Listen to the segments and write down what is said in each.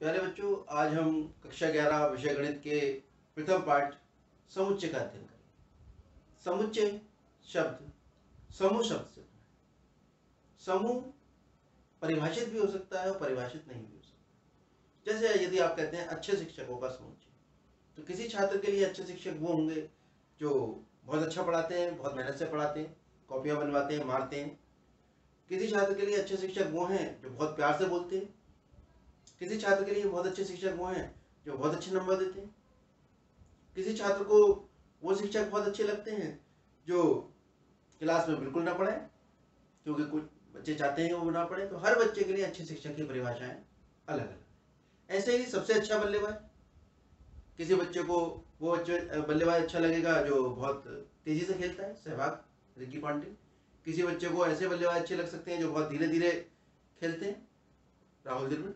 प्यारे बच्चों, आज हम कक्षा ग्यारह विषय गणित के प्रथम पाठ समुच्चय का अध्ययन करें समुच्चय शब्द, समूह शब्द से समूह परिभाषित भी हो सकता है और परिभाषित नहीं भी हो सकता जैसे यदि आप कहते हैं, अच्छे शिक्षकों का समुच्चय तो किसी छात्र के लिए अच्छे शिक्षक वो होंगे जो बहुत अच्छा पढ़ाते हैं, बहुत मेहनत से पढ़ाते हैं, कॉपियाँ बनवाते हैं, मारते हैं। किसी छात्र के लिए अच्छे शिक्षक वो हैं जो बहुत प्यार से बोलते हैं किसी छात्र के लिए बहुत अच्छे शिक्षक वो हैं, जो बहुत अच्छे नंबर देते हैं। किसी छात्र को वो शिक्षक बहुत अच्छे लगते हैं, जो क्लास में बिल्कुल ना पढ़े क्योंकि कुछ बच्चे चाहते हैं वो ना पढ़े तो हर बच्चे के लिए अच्छे शिक्षक की परिभाषाएँ अलग अलग ऐसे ही सबसे अच्छा बल्लेबाज, किसी बच्चे को वो बच्चे, बल्लेबाज अच्छा लगेगा जो बहुत तेज़ी से खेलता है, सहवाग, रिकी पांडे। किसी बच्चे को ऐसे बल्लेबाज अच्छे लग सकते हैं जो बहुत धीरे धीरे खेलते हैं, राहुल द्रविड़।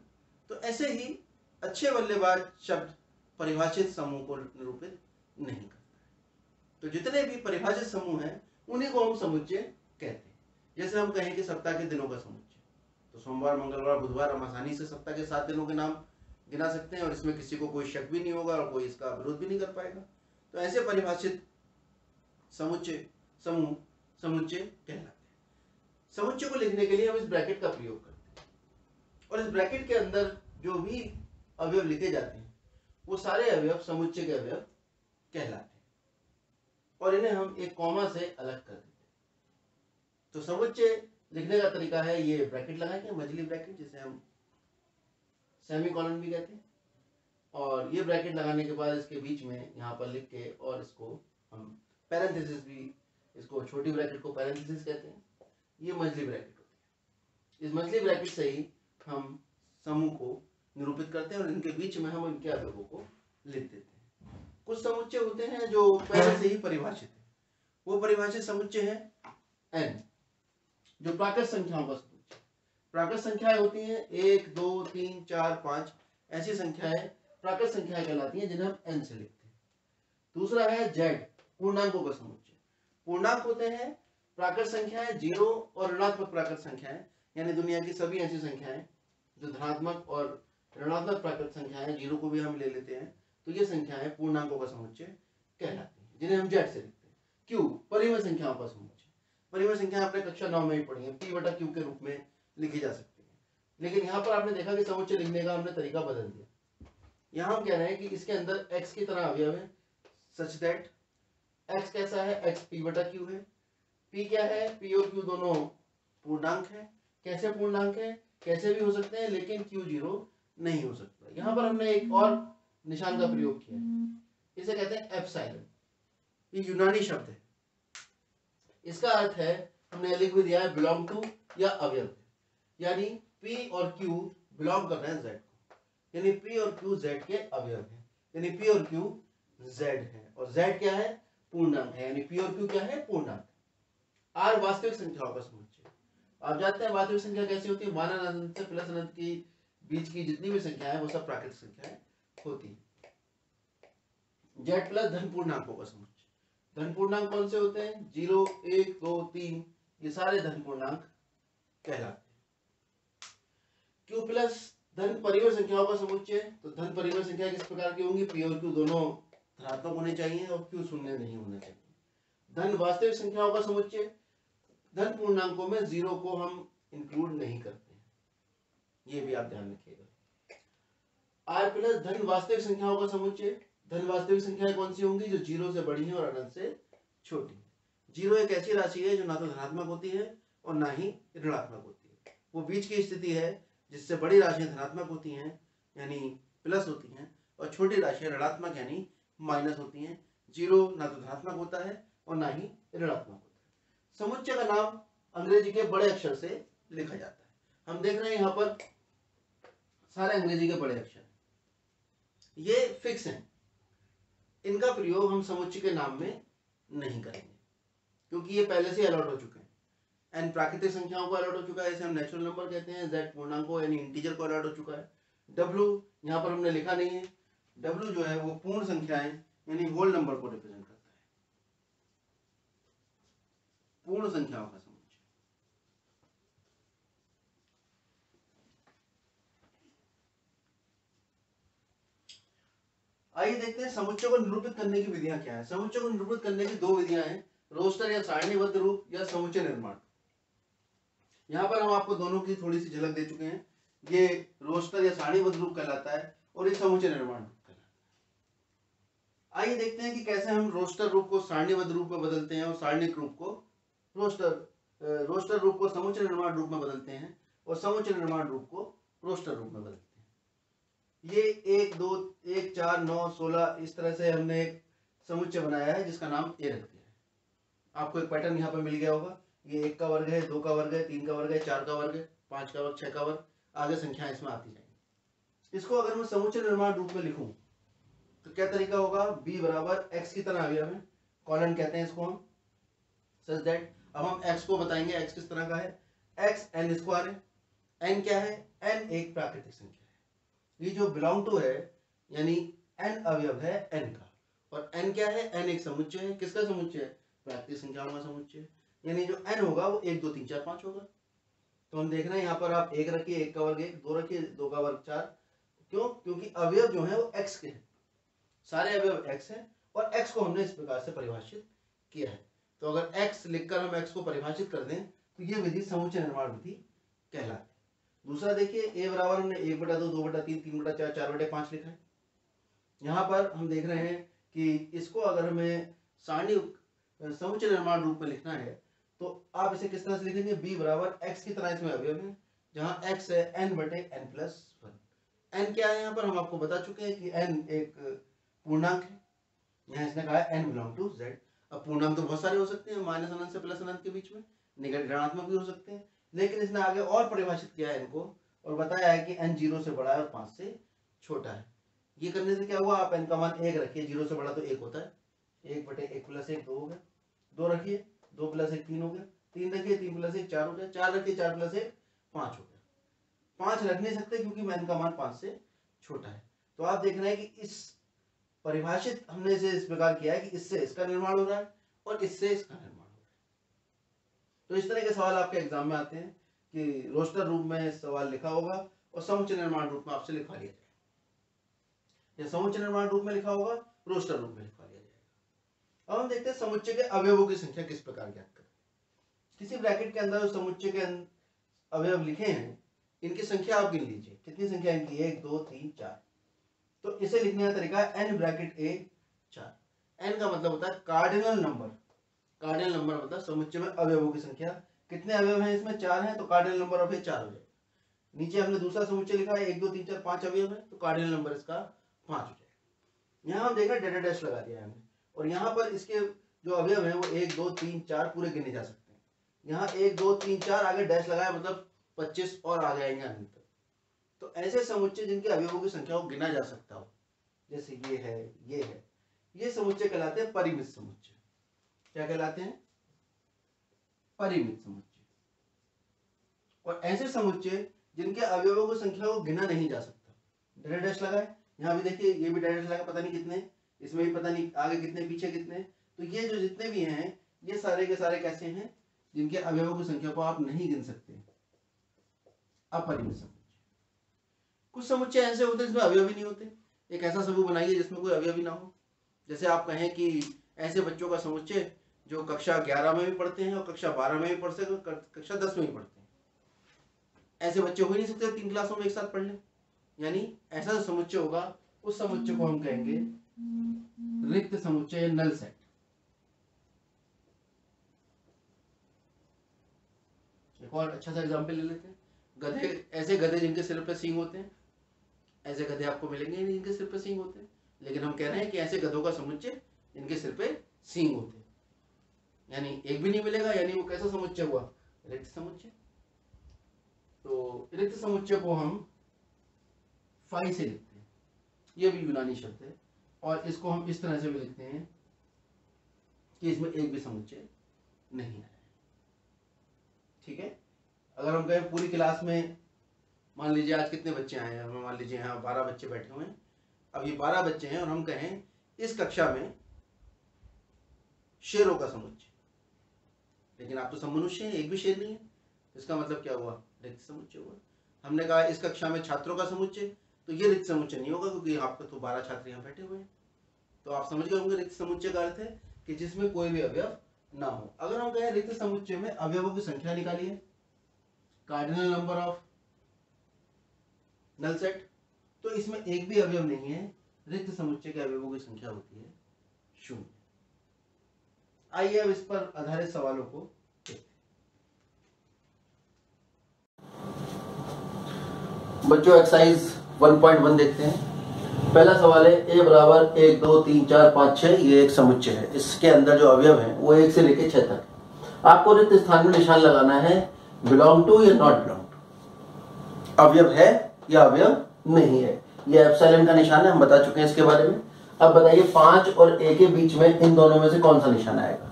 तो ऐसे ही अच्छे बल्लेबाज शब्द परिभाषित समूह को निरूपित नहीं करता है। तो जितने भी परिभाषित समूह हैं, उन्हीं को हम समुच्चय कहते हैं। जैसे हम कहें कि सप्ताह के दिनों का समुच्चय। तो सोमवार, मंगलवार, बुधवार हम आसानी से सप्ताह के सात दिनों के नाम गिना सकते हैं और इसमें किसी को कोई शक भी नहीं होगा और कोई इसका विरोध भी नहीं कर पाएगा। तो ऐसे परिभाषित समुच्चय समूह समुच्चय कहलाते हैं। समुच्चय को लिखने के लिए हम इस ब्रैकेट का प्रयोग करते हैं। और इस ब्रैकेट के अंदर जो भी अवयव लिखे जाते हैं, वो सारे अवयव समुच्चय के अवयव कहलाते हैं। और इन्हें हम एक कॉमा से अलग कर देते हैं। तो समुच्चय लिखने का तरीका है ये ब्रैकेट लगाएँगे मछली ब्रैकेट जिसे हम सेमी कॉलन भी कहते हैं। और ये ब्रैकेट लगाने के बाद इसके बीच में यहाँ पर लिख के और इसको हम पैरेंथेसिस भी, इसको छोटी ब्रैकेट को पैरेंथेसिस कहते हैं। ये मछली ब्रैकेट होती है। इस मछली ब्रैकेट से ही हम समूह को निरूपित करते हैं और इनके बीच में हम इनके अवयवों को लिख देते हैं कुछ समुच्चय होते हैं जो पहले से ही परिभाषित है। वो परिभाषित समुच्चय है एन जो प्राकृत का समुच्चय प्राकृत संख्याएँ होती हैं एक, दो, तीन, चार, पाँच, ऐसी संख्याएँ प्राकृत संख्याएँ कहलाती हैं जिन्हें हम एन से लिखते हैं। दूसरा है जेड पूर्णांकों का समुच्चय। पूर्णांक होते हैं प्राकृत संख्याएँ ज़ीरो और ऋणात्मक प्राकृत संख्याएँ, यानी दुनिया की सभी ऐसी संख्याएँ जो धनात्मक और ऋणात्मक प्राकृत संख्याएँ ज़ीरो को भी हम ले लेते हैं तो ये संख्याएँ पूर्णांकों का समुच्चय कहलाती हैं, जिन्हें हम जेड से लिखते हैं। क्यू परिमेय संख्याओं का समुच्चय। परिमेय संख्या आपने कक्षा नौ में ही पढ़ी है पी बटा क्यू के रूप में लिखी जा सकती है। लेकिन यहाँ पर आपने देखा कि समुच्चय लिखने का हमने तरीका बदल दिया। यहाँ हम कह रहे हैं कि इसके अंदर एक्स की तरह अवयव है सच दैट एक्स कैसा है? एक्स पी बटा क्यू है। पी क्या है? पी और क्यू दोनों पूर्णांक है। कैसे पूर्णांक है? कैसे भी हो सकते हैं, लेकिन क्यू ज़ीरो नहीं हो सकता। यहाँ पर हमने एक और निशान का प्रयोग किया इसे कहते हैं एप्साइलन ये यूनानी शब्द है। इसका अर्थ है, हमने लिख भी दिया है बिलोंग टू या अवयव। यानी पी और क्यू बिलोंग कर रहे हैं जेड को। यानी पी और क्यू जेड के अवयव है। यानी पी और क्यू जेड है। और जेड क्या है? पूर्णांक है। यानी पी और क्यू क्या है? पूर्णांक। आर वास्तविक संख्याओं का समुच्चय आप जानते हैं वास्तविक संख्या कैसी होती है? मान अनंत से प्लस अनंत की बीच की जितनी भी संख्या है, वो सब प्राकृतिक संख्याएँ होती है। जेड प्लस धन पूर्णांकों का समुच्चय धन पूर्णांक कौन से होते हैं? ज़ीरो, एक, दो, तीन, ये सारे धन पूर्णांक कहलाते हैं। क्यू प्लस धन परिवर संख्याओं का समुच्चय तो धन परिवर संख्या किस प्रकार की होंगी? पी और क्यू दोनों धनात्मक होने चाहिए और क्यों शून्य नहीं होना चाहिए। धन वास्तविक संख्याओं का समुच्चय धन पूर्णांकों में ज़ीरो को हम इंक्लूड नहीं करते। ये भी आप ध्यान रखिएगा। आर प्लस धन वास्तविक संख्याओं का समुच्चय धन वास्तविक संख्याएँ कौन सी होंगी? जो ज़ीरो से बड़ी है और अनंत से छोटी ज़ीरो एक ऐसी राशि है जो ना तो धनात्मक होती है और ना ही ऋणात्मक होती है। वो बीच की स्थिति है जिससे बड़ी राशियाँ धनात्मक होती हैं, यानी प्लस होती हैं, और छोटी राशियाँ ऋणात्मक, यानी माइनस होती हैं। ज़ीरो ना तो धनात्मक होता है और ना ही ऋणात्मक होता है। समुच्चय का नाम अंग्रेज़ी के बड़े अक्षर से लिखा जाता है। हम देख रहे हैं यहाँ पर सारे अंग्रेज़ी के बड़े अक्षर। ये फिक्स हैं। इनका प्रयोग हम समुच्चय के नाम में नहीं करेंगे, क्योंकि ये पहले से अलॉट हो चुके हैं। एन प्राकृतिक संख्याओं को अलॉट हो चुका है, इसे हम नेचुरल नंबर कहते हैं जेड पूर्णांक यानी इंटीजर को अलॉट हो चुका है। डब्ल्यू यहाँ पर हमने लिखा नहीं है। डब्ल्यू जो है वो पूर्ण संख्याएँ, यानी होल नंबर को रिप्रेजेंट करता है। पूर्ण संख्याओं का समुच्चय आइए देखते हैं समुच्चय को निरूपित करने की विधियाँ क्या है। समुच्चय को निरूपित करने की दो विधियाँ हैं, रोस्टर या सारणीबद्ध रूप या समुच्चय निर्माण। यहाँ पर हम आपको दोनों की थोड़ी सी झलक दे चुके हैं। ये रोस्टर या सारणीबद्ध रूप कहलाता है और ये समुच्चय निर्माण आइए देखते हैं कि कैसे हम रोस्टर रूप को सारणीबद्ध रूप में बदलते हैं और सारणिक रूप को रोस्टर रोस्टर रूप को समुच्चय निर्माण रूप में बदलते हैं और समुच्चय निर्माण रूप को रोस्टर रूप में बदलते हैं। ये एक, दो, एक, चार, नौ, सोलह, इस तरह से हमने एक समुच्चय बनाया है, जिसका नाम ए रख दिया है। आपको एक पैटर्न यहाँ पर मिल गया होगा। ये एक का वर्ग है, दो का वर्ग है, तीन का वर्ग है, चार का वर्ग है, पाँच का वर्ग, छह का वर्ग, आगे संख्या इसमें आती जाएँगी। इसको अगर मैं समुच्चय निर्माण रूप में लिखूं तो क्या तरीका होगा? बी बराबर एक्स की तरह अवयव हमें। कॉलन कहते हैं इसको हम। सच दैट अब हम एक्स को बताएँगे एक्स किस तरह का है? एक्स एन स्क्वायर है। N क्या है? एन एक प्राकृतिक संख्या ये जो बिलोंग टू है, यानी एन अवयव है एन का। और एन क्या है? एन एक समुच्चय है। किसका समुच्चय है? प्राकृतिक संख्याओं का समुच्चय यानी जो एन होगा, वो एक, दो, तीन, चार, पाँच होगा। तो हम देख रहे हैं, यहाँ पर आप एक रखिए, एक का वर्ग एक, दो रखिए, दो का वर्ग चार। क्यों? क्योंकि अवयव जो है, वो एक्स के हैं। सारे अवयव एक्स हैं और एक्स को हमने इस प्रकार से परिभाषित किया है। तो अगर एक्स लिखकर हम एक्स को परिभाषित कर दें तो ये विधि समुच्चय निर्माण विधि कहलाती है। दूसरा देखिए ए बराबर हमने एक बटा दो दो बटा तीन तीन बटा चार चार बटे पाँच लिखा है। यहाँ पर हम देख रहे हैं कि इसको अगर हमें सारणी समुच्चय निर्माण रूप में लिखना है तो आप इसे किस तरह से लिखेंगे? B बराबर x की तरह इसमें अवयव है, जहाँ x है n बटे एन प्लस वन एन क्या है यहाँ पर? हम आपको बता चुके हैं कि n एक पूर्णांक है। यहाँ इसने कहा n बिलोंग टू z अब पूर्णांक तो बहुत सारे हो सकते हैं, माइनस अनंत से प्लस अनंत के बीच में निकट ऋणात्मक भी हो सकते हैं। लेकिन इसने आगे और परिभाषित किया है इनको और बताया है कि एन ज़ीरो से बड़ा है और पाँच से छोटा है। ये करने से क्या हुआ? आप n का मान एक रखिए, ज़ीरो से बड़ा तो एक होता है। एक बटे एक प्लस एक दो हो गया। दो रखिए, दो प्लस एक तीन हो गया। तीन रखिए, तीन प्लस एक चार हो गया। चार रखिए, चार प्लस एक पाँच हो गया। पाँच रख नहीं सकते क्योंकि मैन का मान पाँच से छोटा है। तो आप देख रहे हैं कि इस परिभाषित हमने इसे इस प्रकार किया है कि इससे इसका निर्माण हो रहा है और इससे इसका निर्माण तो इस तरह के सवाल आपके एग्ज़ाम में आते हैं कि रोस्टर रूप में सवाल लिखा होगा और समुच्चय निर्माण रूप में आपसे लिखा लिया जाएगा। या निर्माण रूप में लिखा होगा रोस्टर रूप में लिखवा लिया अब हम देखते हैं समुच्चय के अवयवों की संख्या किस प्रकार ज्ञात करें। किसी ब्रैकेट के अंदर समुच्चय के अवयव लिखे हैं, इनकी संख्या आप गिन लीजिए। कितनी संख्या इनकी? एक, दो, तीन, चार। तो इसे लिखने का तरीका एन ब्रैकेट ए चार। एन का मतलब होता है कार्डिनल नंबर। कार्डिनल नंबर मतलब समुच्चय में अवयवों की संख्या। कितने अवयव हैं इसमें? चार हैं तो कार्डियल नंबर ऑफ़ चार हो जाए नीचे हमने दूसरा समुच्चय लिखा है, एक, दो, तीन, चार, पाँच अवयव है तो कार्डियल नंबर इसका पाँच हो जाएगा। यहाँ हम देख रहे हैं, डेटा डैश लगा दिया हमने। और यहाँ पर इसके जो अवयव हैं, वो एक, दो, तीन, चार पूरे गिने जा सकते हैं। यहाँ एक, दो, तीन, चार आगे डैश लगाया मतलब पच्चीस और आ जाएँगे अंत तक। तो ऐसे समुच्चय जिनके अवयवों की संख्या को गिना जा सकता हो, जैसे ये है ये है, ये समुच्चय कहलाते हैं परिमित समुच्चय क्या कहलाते हैं? परिमित समुच्चय। और ऐसे समुच्चय जिनके अवयवों की संख्या को गिना नहीं जा सकता। डैश लगाए यहाँ भी देखिए, ये भी डैश लगा, पता नहीं कितने। इसमें भी पता नहीं आगे कितने, पीछे कितने। तो ये जो जितने भी हैं, ये सारे के सारे कैसे हैं? जिनके अवयवों की संख्या को आप नहीं गिन सकते। अपरिमित समुच्चय। कुछ समुच्चय ऐसे होते हैं जिसमें अवयव भी नहीं होते। एक ऐसा समूह बनाइए जिसमें कोई अवयव भी ना हो। जैसे आप कहें कि ऐसे बच्चों का समुच्चय जो कक्षा ग्यारह में भी पढ़ते हैं और कक्षा बारह में भी पढ़ सकते कक्षा दस में भी पढ़ते हैं। ऐसे बच्चे हो ही नहीं सकते तीन क्लासों में एक साथ पढ़ यानी ऐसा जो समुच्चय होगा, उस समुच्चय को हम कहेंगे रिक्त समुच्चय या नल सेट। एक और अच्छा सा एग्जांपल ले लेते हैं। गधे, ऐसे गधे जिनके सिर पर सींग होते हैं, ऐसे गधे आपको मिलेंगे जिनके सिर पर सींग होते हैं। लेकिन हम कह रहे हैं कि ऐसे गधों का समुच्चय जिनके सिर पे सींग होते हैं। यानी एक भी नहीं मिलेगा, यानी वो कैसा समुच्चय हुआ? रिक्त समुच्चय। तो रिक्त समुच्चय को हम फाई से लिखते हैं। ये भी यूनानी शब्द है। और इसको हम इस तरह से भी लिखते हैं कि इसमें एक भी समुच्चय नहीं है। ठीक है? अगर हम कहें पूरी क्लास में, मान लीजिए आज कितने बच्चे आए हैं? मान लीजिए यहाँ बारह बच्चे बैठे हुए हैं। अब ये बारह बच्चे हैं और हम कहें इस कक्षा में शेरों का समुच्चय। लेकिन आप तो सब मनुष्य हैं, एक भी शेर नहीं है। इसका मतलब क्या हुआ? रिक्त समुच्चय हुआ। हमने कहा, इस कक्षा में छात्रों का समुच्चय? तो ये रिक्त समुच्चय नहीं होगा, क्योंकि आपके तो बारह छात्र यहाँ बैठे हुए हैं। तो आप समझ गए होंगे, रिक्त समुच्चय का अर्थ है कि जिसमें कोई भी अवयव ना हो। अगर हम कहें रिक्त समुच्चय में अवयवों की संख्या निकालिए। Cardinal number of null set तो इसमें एक भी अवयव नहीं है, रिक्त समुच्चय के अवयवों की संख्या होती है शून्य। आइए अब इस पर आधारित सवालों को बच्चों एक्सरसाइज 1.1 देखते हैं। पहला सवाल है ए बराबर एक, दो, तीन, चार, पाँच, छह, ये एक समुच्चय है। इसके अंदर जो अवयव है, वो एक से लेके छह तक। आपको रिक्त स्थान में निशान लगाना है बिलोंग टू या नॉट बिलोंग टू अवयव है या अवयव नहीं है। ये एप्सिलॉन का निशान है, हम बता चुके हैं इसके बारे में। अब बताइए पाँच और ए के बीच में इन दोनों में से कौन सा निशान आएगा?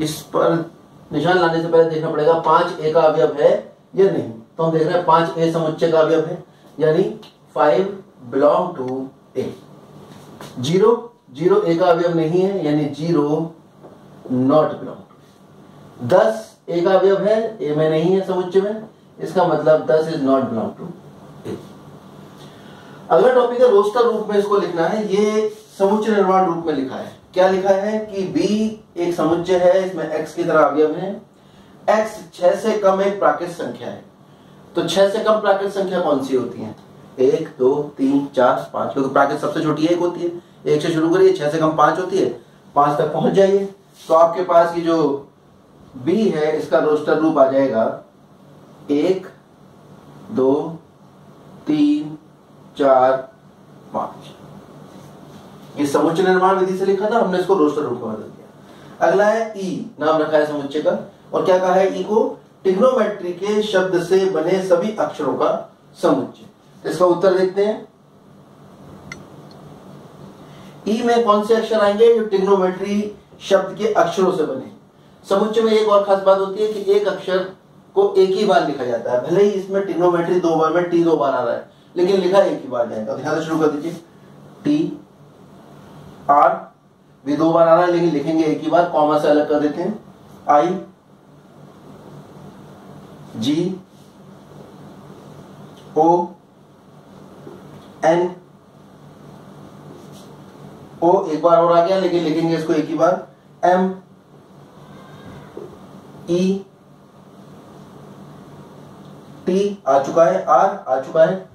इस पर निशान लाने से पहले देखना पड़ेगा पाँच ए का अवयव है या नहीं। तो हम देख रहे हैं पाँच ए समुच्चय का अवयव है, यानी five belong to A zero zero A का अवयव नहीं है, यानी ज़ीरो नॉट बिलोंग दस ए का अवयव है, ए में नहीं है समुच्चय में, इसका मतलब दस is not belong to A अगला टॉपिक है रोस्टर रूप में इसको लिखना है, ये समुच्चय निर्माण रूप में लिखा है। क्या लिखा है कि बी एक समुच्चय है, इसमें एक्स की तरह अवयव है एक्स छह से कम एक प्राकृत संख्या है। तो छह से कम प्राकृत संख्या कौन सी होती है? एक, दो, तीन, चार, पाँच। क्योंकि प्राकृत सबसे छोटी एक होती है। एक से शुरू करिए, छह से कम पाँच होती है। पाँच तक पहुँच जाइए। तो आपके पास ये जो बी है, इसका रोस्टर रूप आ जाएगा। एक, दो, तीन चार पाँच। ये समुच्चय निर्माण विधि से लिखा था हमने इसको रोस्टर रूप में बदल दिया। अगला है ई e, नाम रखा है समुच्चय का। और क्या कहा है ई e को? टिग्नोमेट्री के शब्द से बने सभी अक्षरों का समुच्चय। इसका उत्तर देखते हैं। ई में कौन से अक्षर आएँगे जो टिग्नोमेट्री शब्द के अक्षरों से बने? समुच्चय में एक और खास बात होती है कि एक अक्षर को एक ही बार लिखा जाता है। भले ही इसमें टिग्नोमेट्री दो बार में टी दो बार आ रहा है। लेकिन लिखा एक ही बार जाएगा। ध्यान से शुरू कर दीजिए। टी आर भी दो बार आ रहा है, लेकिन लिखेंगे एक ही बार कॉमा से अलग कर देते हैं। आई जी ओ एन ओ एक बार और आ गया, लेकिन लिखेंगे इसको एक ही बार। एम ई टी आ चुका है आर आ चुका है।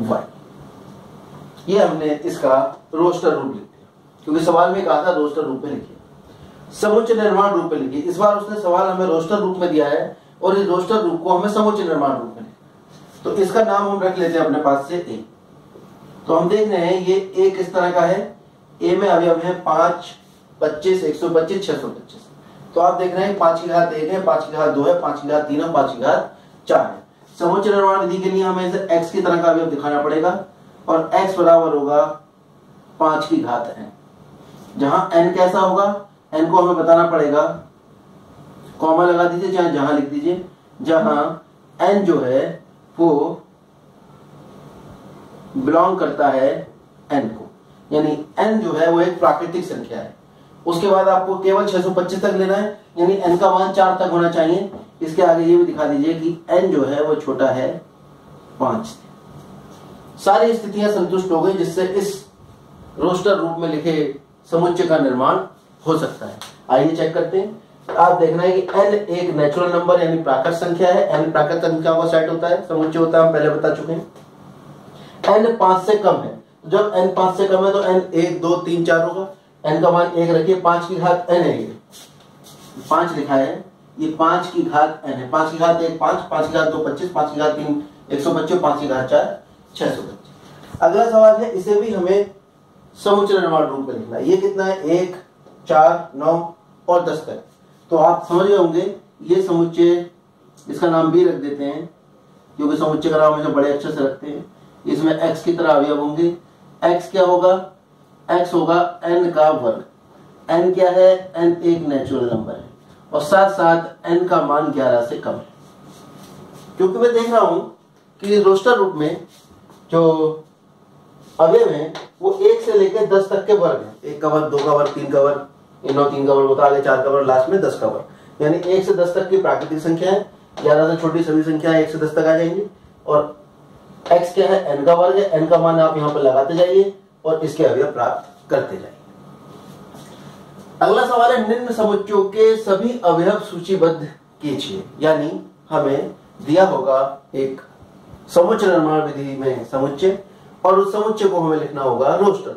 वाई ये हमने इसका रोस्टर रूप लिख दिया। क्योंकि सवाल में कहा था, रोस्टर रूप में लिखिए। समुच्चय निर्माण रूप में लिखिए। इस बार उसने सवाल हमें रोस्टर रूप में दिया है और इस रोस्टर रूप को हमें समुच्चय निर्माण रूप में तो इसका नाम हम रख लेते हैं अपने पास से ए तो हम देख रहे हैं, ये ए किस तरह का है? ए में अवयव है पाँच, पच्चीस, एक सौ पच्चीस, छह सौ पच्चीस। तो आप देख रहे हैं, पाँच की घात एक है, पाँच की घात दो है, पाँच की घात तीन है पाँच की घात चार है। समुच्चय निर्माण विधि के लिए हमें इसे एक्स की तरह का अवयव दिखाना पड़ेगा, और एक्स बराबर होगा पाँच की घात एन जहाँ एन कैसा होगा एन को हमें बताना पड़ेगा। कॉमा लगा दीजिए, चाहे जहाँ लिख दीजिए, जहाँ एन जो है, वो बिलोंग करता है एन को। यानी एन जो है, वो एक प्राकृतिक संख्या है। उसके बाद आपको केवल 625 तक लेना है, यानी एन का मान चार तक होना चाहिए। इसके आगे ये भी दिखा दीजिए कि एन जो है वो छोटा है पाँच। सारी स्थितियाँ संतुष्ट हो गई, जिससे इस रोस्टर रूप में लिखे समुच्चय का निर्माण हो सकता है। आइए चेक करते हैं। आप देखना है कि एन एक नेचुरल नंबर यानी प्राकृत संख्या है। एन प्राकृत संख्या का सेट होता है, समुच्चय होता है, हम पहले बता चुके हैं। एन पाँच से कम है। जब एन पाँच से कम है तो एन एक, दो, तीन, चार होगा। एन का मान एक रखिए, पाँच की घात एन है पाँच लिखा है। ये पाँच की घात एन है पाँच की घात एक, पाँच पाँच की घात दो, पच्चीस, पाँच की घात तीन, एक सौ पच्चीस, पाँच की घात चार, छह सौ पच्चीस। अगला सवाल है, इसे भी हमें समुच्चय निर्माण रूप में लिखना है। ये कितना है? एक, चार, नौ और दस तक। तो आप समझ गए होंगे, ये समुच्चय, इसका नाम भी रख देते हैं, क्योंकि समुच्चय का नाम हमेशा बड़े अच्छे से रखते हैं। इसमें एक्स की तरह अवयव होंगे। एक्स क्या होगा? एक्स होगा एन का वर्ग। एन क्या है? एन एक नेचुरल नंबर है। और साथ साथ एन का मान 11 से कम। है क्योंकि मैं देख रहा हूँ कि रोस्टर रूप में जो अवयव है, वो एक से लेकर दस तक के वर्ग है। एक कवर दो का वर्ग, तीन का वर्ग नौ तीन कवर होता आगे चार कवर लास्ट में दस का वर्ग। यानी एक से दस तक की प्राकृतिक संख्या है ग्यारह से छोटी सभी संख्या एक से दस तक आ जाएँगी। और एक्स क्या है? एन का वर्ग है। एन का मान आप यहाँ पर लगाते जाइए और इसके अवयव प्राप्त करते जाइए। अगला सवाल है, निम्न समुच्चयों के सभी अवयव सूचीबद्ध कीजिए। यानी हमें दिया होगा एक समुच्चय निर्माण विधि में समुच्चय, और उस समुच्चय को हमें लिखना होगा रोस्टर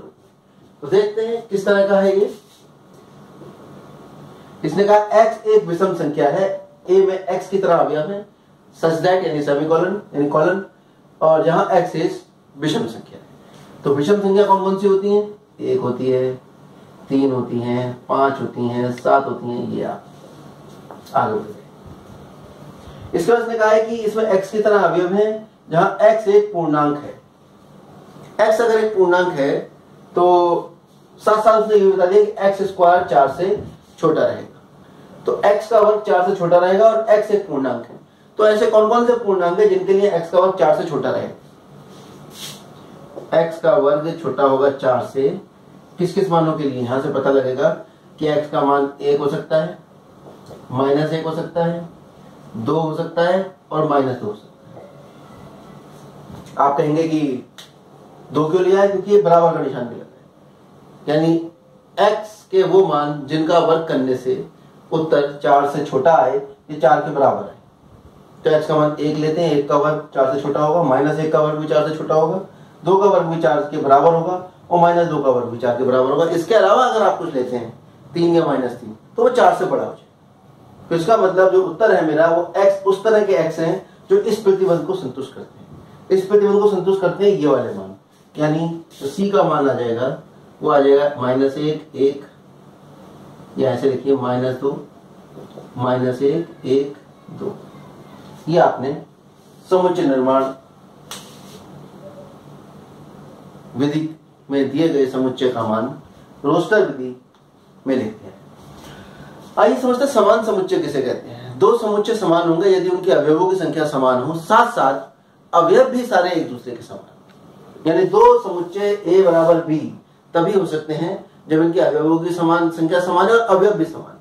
तो देखते हैं किस तरह का है ये। इसने कहा, x एक विषम संख्या है। A में x की तरह अवयव है। सच दैट यानी सेमीकोलन यानी कॉलन और जहाँ x इज़ विषम संख्या है। तो विषम संख्या कौन कौन सी होती है? एक होती है। तीन होती हैं, पाँच होती हैं, सात होती हैं, ये आप आगे बढ़े इसके बाद कहा है कि इसमें x की तरह अवयव है, जहाँ x एक पूर्णांक है। x अगर एक पूर्णांक है तो साथ साथ उसने ये बता दिया एक्स स्क्वायर चार से छोटा रहेगा। तो x का वर्ग चार से छोटा रहेगा और x एक पूर्णांक है। तो ऐसे कौन कौन से पूर्णांक है जिनके लिए x का वर्ग चार से छोटा रहेगा? x का वर्ग छोटा होगा चार से किस किस मानों के लिए? यहाँ से पता लगेगा कि x का मान एक हो सकता है माइनस एक हो सकता है, दो हो सकता है और माइनस दो हो सकता है। आप कहेंगे कि दो क्यों लिया है? क्योंकि ये बराबर का निशान भी है। यानी x के वो मान जिनका वर्ग करने से उत्तर चार से छोटा आए, ये चार के बराबर है तो एक्स का मान एक लेते हैं, एक का वर्ग चार से छोटा होगा माइनस एक का वर्ग भी चार से छोटा होगा, दो का वर्ग भी चार के बराबर होगा और माइनस दो का वर्ग भी चार के बराबर होगा। इसके अलावा अगर आप कुछ लेते हैं, तीन या माइनस तीन तो वो चार से बड़ा हो जाए। तो इसका मतलब जो उत्तर है मेरा, वो एक्स उस तरह के एक्स हैं जो इस प्रतिबंध को संतुष्ट करते हैं। इस प्रतिबंध को संतुष्ट करते हैं ये वाले मान। यानी जो सी का मान आ जाएगा, वो आ जाएगा माइनस एक एक, या ऐसे लिखिए, माइनस दो, माइनस एक एक, दो। ये आपने समुच्चय निर्माण विधि में दिए गए समुच्चय का मान रोस्टर विधि में लिखते हैं। आइए समझते समान समुच्चय किसे कहते हैं? दो समुच्चय समान होंगे, यदि उनके अवयवों की संख्या समान हो साथ साथ अवयव भी सारे एक दूसरे के समान। यानी दो समुच्चय ए बराबर बी तभी हो सकते हैं जब इनके अवयवों की समान संख्या समान है और अवयव भी समान।